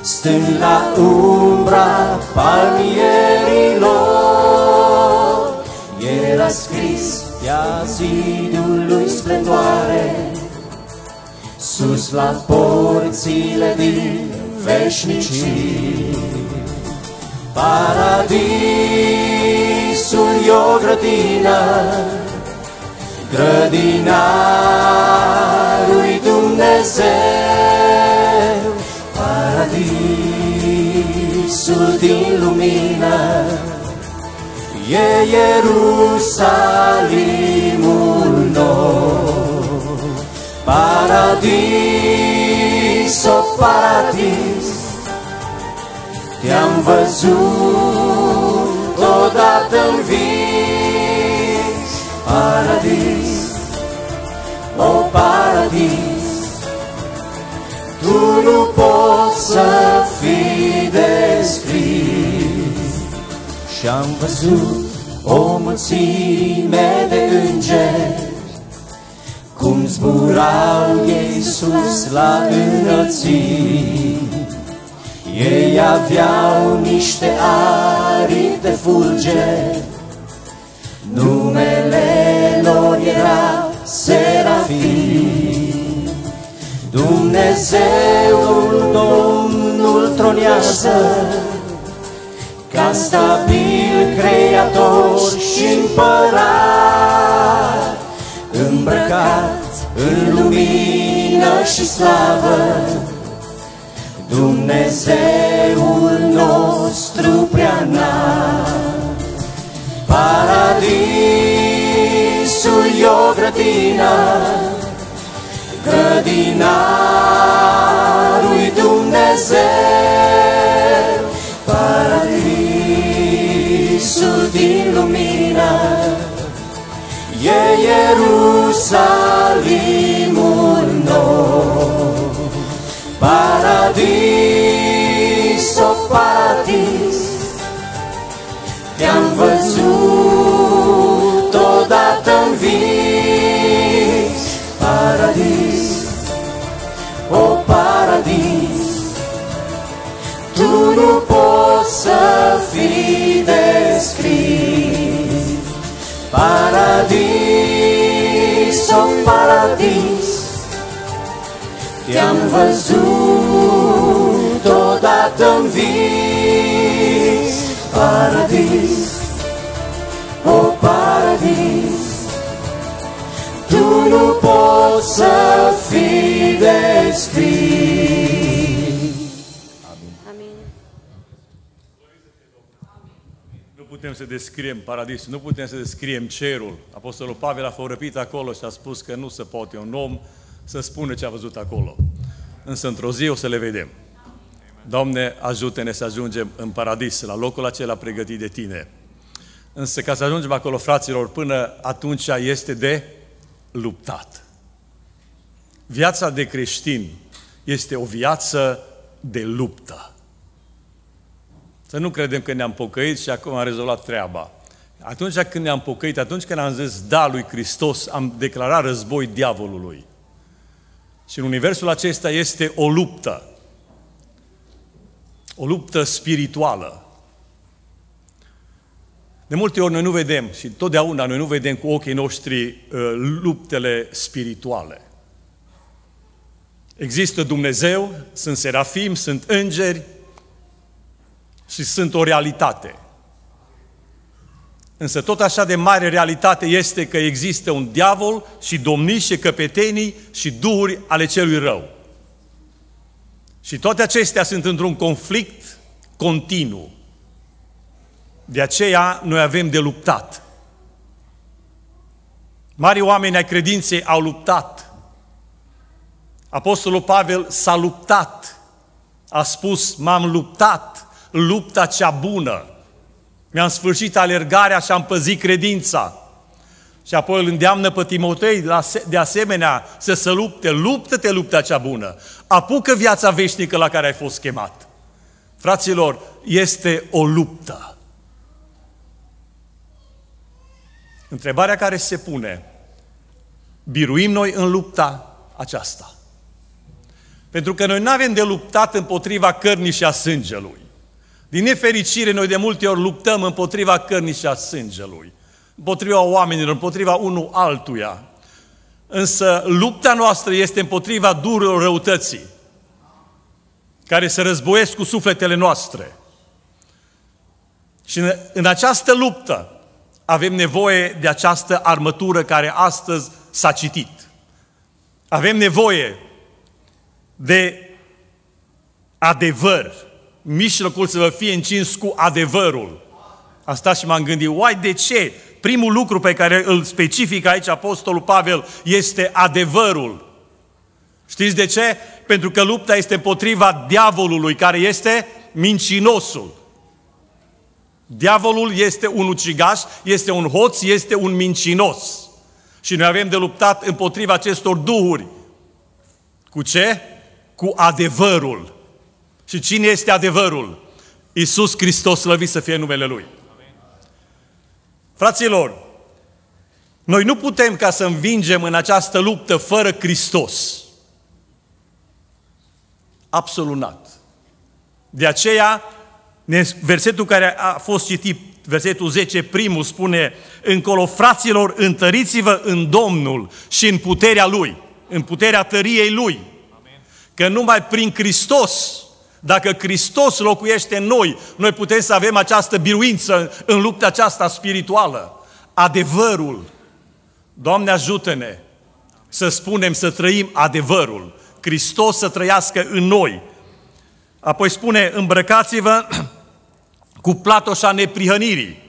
Stând la umbra palmierilor. Era scris pe zidul lui splendoare, Sus la porțile din veșnicii. Paradisul e o grădină, grădinarul Dumnezeu, paradisul din lumină, e Ierusalimul nou. Paradis, o paradis, te-am văzut odată în vis, paradis, o paradis, tu nu poți să fii descris. Și-am văzut o mulțime de îngeri, cum zburau ei sus la înălțimi. Ei aveau niște aripi de fulgeri, Numele lor era Serafim. Dumnezeul Domnul tronează, ca stabil creator și împărat, îmbrăcat în lumină și slavă, Dumnezeul nostru prea înalt. Paradisul e o grădină, grădina lui Dumnezeu. Paradisul din lumină, e Ierusalimul nou. Paradis, descris. Paradis, oh paradis, te-am văzut odată în vis. Paradis, o paradis, tu nu poți să fii descris. Putem să descriem paradisul, nu putem să descriem cerul. Apostolul Pavel a fost răpit acolo și a spus că nu se poate un om să spună ce a văzut acolo. Însă într-o zi o să le vedem. Doamne, ajută-ne să ajungem în paradis, la locul acela pregătit de Tine. Însă ca să ajungem acolo, fraților, până atunci este de luptat. Viața de creștin este o viață de luptă. Să nu credem că ne-am pocăit și acum am rezolvat treaba. Atunci când ne-am pocăit, atunci când am zis da lui Hristos, am declarat război diavolului. Și în universul acesta este o luptă. O luptă spirituală. De multe ori noi nu vedem și totdeauna noi nu vedem cu ochii noștri uh, luptele spirituale. Există Dumnezeu, sunt serafim, sunt îngeri și sunt o realitate. Însă tot așa de mare realitate este că există un diavol și domnii și căpetenii și duhuri ale celui rău. Și toate acestea sunt într-un conflict continuu. De aceea noi avem de luptat. Mari oameni ai credinței au luptat. Apostolul Pavel s-a luptat. A spus, m-am luptat lupta cea bună. Mi-am sfârșit alergarea și am păzit credința. Și apoi îl îndeamnă pe Timotei de asemenea să se lupte. Luptă-te lupta cea bună. Apucă viața veșnică la care ai fost chemat. Fraților, este o luptă. Întrebarea care se pune, biruim noi în lupta aceasta? Pentru că noi nu avem de luptat împotriva cărnii și a sângelui. Din nefericire, noi de multe ori luptăm împotriva cărnii și a sângelui, împotriva oamenilor, împotriva unul altuia. Însă lupta noastră este împotriva durilor răutății, care se războiesc cu sufletele noastre. Și în, în această luptă avem nevoie de această armătură care astăzi s-a citit. Avem nevoie de adevăr, mijlocul să vă fie încins cu adevărul. Asta și m-am gândit, uai, de ce? Primul lucru pe care îl specifică aici Apostolul Pavel este adevărul. Știți de ce? Pentru că lupta este împotriva diavolului, care este mincinosul. Diavolul este un ucigaș, este un hoț, este un mincinos. Și noi avem de luptat împotriva acestor duhuri. Cu ce? Cu adevărul. Și cine este adevărul? Iisus Hristos, slăvit să fie numele Lui. Fraților, noi nu putem ca să învingem în această luptă fără Hristos. Absolut. De aceea, versetul care a fost citit, versetul 10, primul, spune încolo, fraților, întăriți-vă în Domnul și în puterea Lui, în puterea tăriei Lui. Că numai prin Hristos dacă Hristos locuiește în noi, noi putem să avem această biruință în lupta aceasta spirituală. Adevărul. Doamne ajută-ne să spunem, să trăim adevărul. Hristos să trăiască în noi. Apoi spune, îmbrăcați-vă cu platoșa neprihănirii.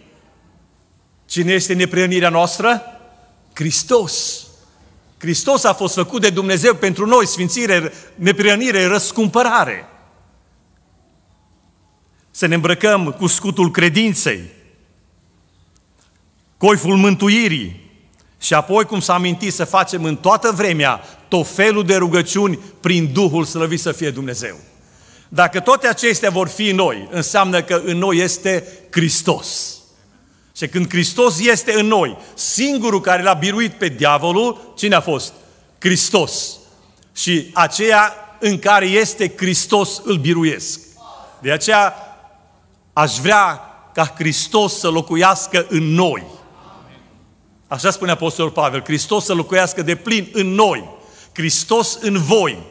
Cine este neprihănirea noastră? Hristos. Hristos a fost făcut de Dumnezeu pentru noi, sfințire, neprihănire, răscumpărare. Să ne îmbrăcăm cu scutul credinței, coiful mântuirii și apoi, cum s-a amintit, să facem în toată vremea tot felul de rugăciuni prin Duhul slăvit să fie Dumnezeu. Dacă toate acestea vor fi în noi, înseamnă că în noi este Hristos. Și când Hristos este în noi, singurul care l-a biruit pe diavolul, cine a fost? Hristos. Și aceea în care este Hristos îl biruiesc. De aceea aș vrea ca Hristos să locuiască în noi. Așa spune Apostolul Pavel, Hristos să locuiască de plin în noi. Hristos în voi.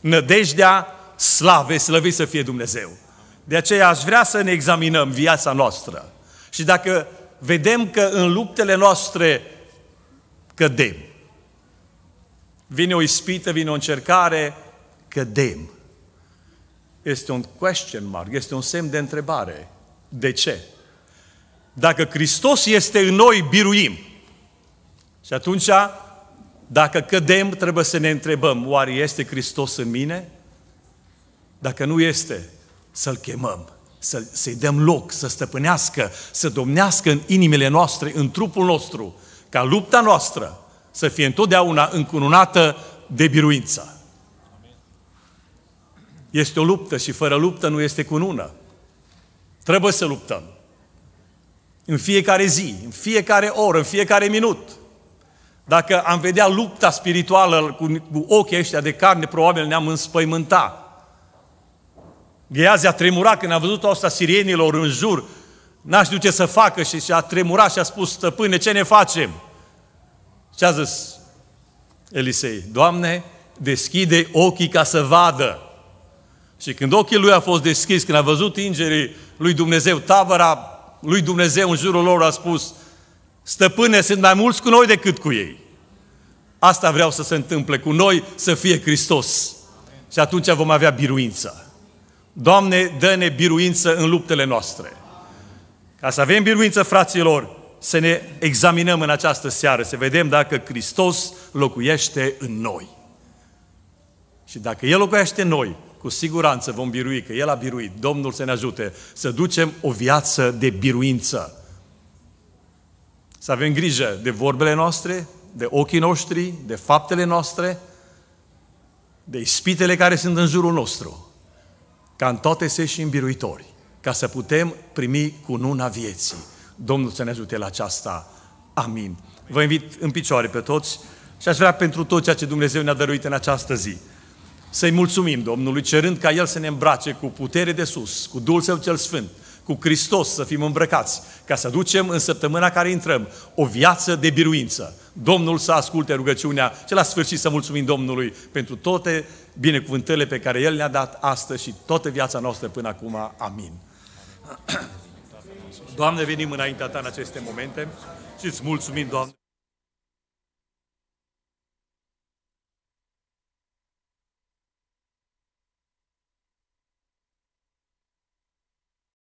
Nădejdea slave, slăvit să fie Dumnezeu. De aceea aș vrea să ne examinăm viața noastră. Și dacă vedem că în luptele noastre cădem, vine o ispită, vine o încercare, cădem. Este un question mark, este un semn de întrebare. De ce? Dacă Hristos este în noi, biruim. Și atunci, dacă cădem, trebuie să ne întrebăm, oare este Hristos în mine? Dacă nu este, să-L chemăm, să, să-i dăm loc, să stăpânească, să domnească în inimile noastre, în trupul nostru, ca lupta noastră să fie întotdeauna încununată de biruință. Este o luptă și fără luptă nu este cunună. Trebuie să luptăm. În fiecare zi, în fiecare oră, în fiecare minut. Dacă am vedea lupta spirituală cu, cu ochii ăștia de carne, probabil ne-am înspăimântat. Gheazi a tremurat când a văzut asta sirienilor în jur. N-a știut ce să facă și, și a tremurat și a spus, stăpâne, ce ne facem? Ce a zis Elisei? Doamne, deschide ochii ca să vadă. Și când ochii lui a fost deschis, când a văzut ingerii lui Dumnezeu, tabăra lui Dumnezeu în jurul lor a spus, stăpâne, sunt mai mulți cu noi decât cu ei. Asta vreau să se întâmple cu noi, să fie Hristos. Și atunci vom avea biruință. Doamne, dă-ne biruință în luptele noastre. Ca să avem biruință, fraților, să ne examinăm în această seară, să vedem dacă Hristos locuiește în noi. Și dacă El locuiește în noi, cu siguranță vom birui, că El a biruit. Domnul să ne ajute să ducem o viață de biruință. Să avem grijă de vorbele noastre, de ochii noștri, de faptele noastre, de ispitele care sunt în jurul nostru ca în toate să ieșim biruitori, ca să putem primi cununa vieții. Domnul să ne ajute la aceasta. Amin. Vă invit în picioare pe toți și aș vrea pentru tot ceea ce Dumnezeu ne-a dăruit în această zi. Să-i mulțumim Domnului, cerând ca El să ne îmbrace cu putere de sus, cu Duhul Său cel Sfânt, cu Hristos să fim îmbrăcați, ca să ducem în săptămâna care intrăm o viață de biruință. Domnul să asculte rugăciunea și la sfârșit să mulțumim Domnului pentru toate binecuvântările pe care El ne-a dat astăzi și toată viața noastră până acum. Amin. Doamne, venim înaintea Ta în aceste momente și îți mulțumim, Doamne.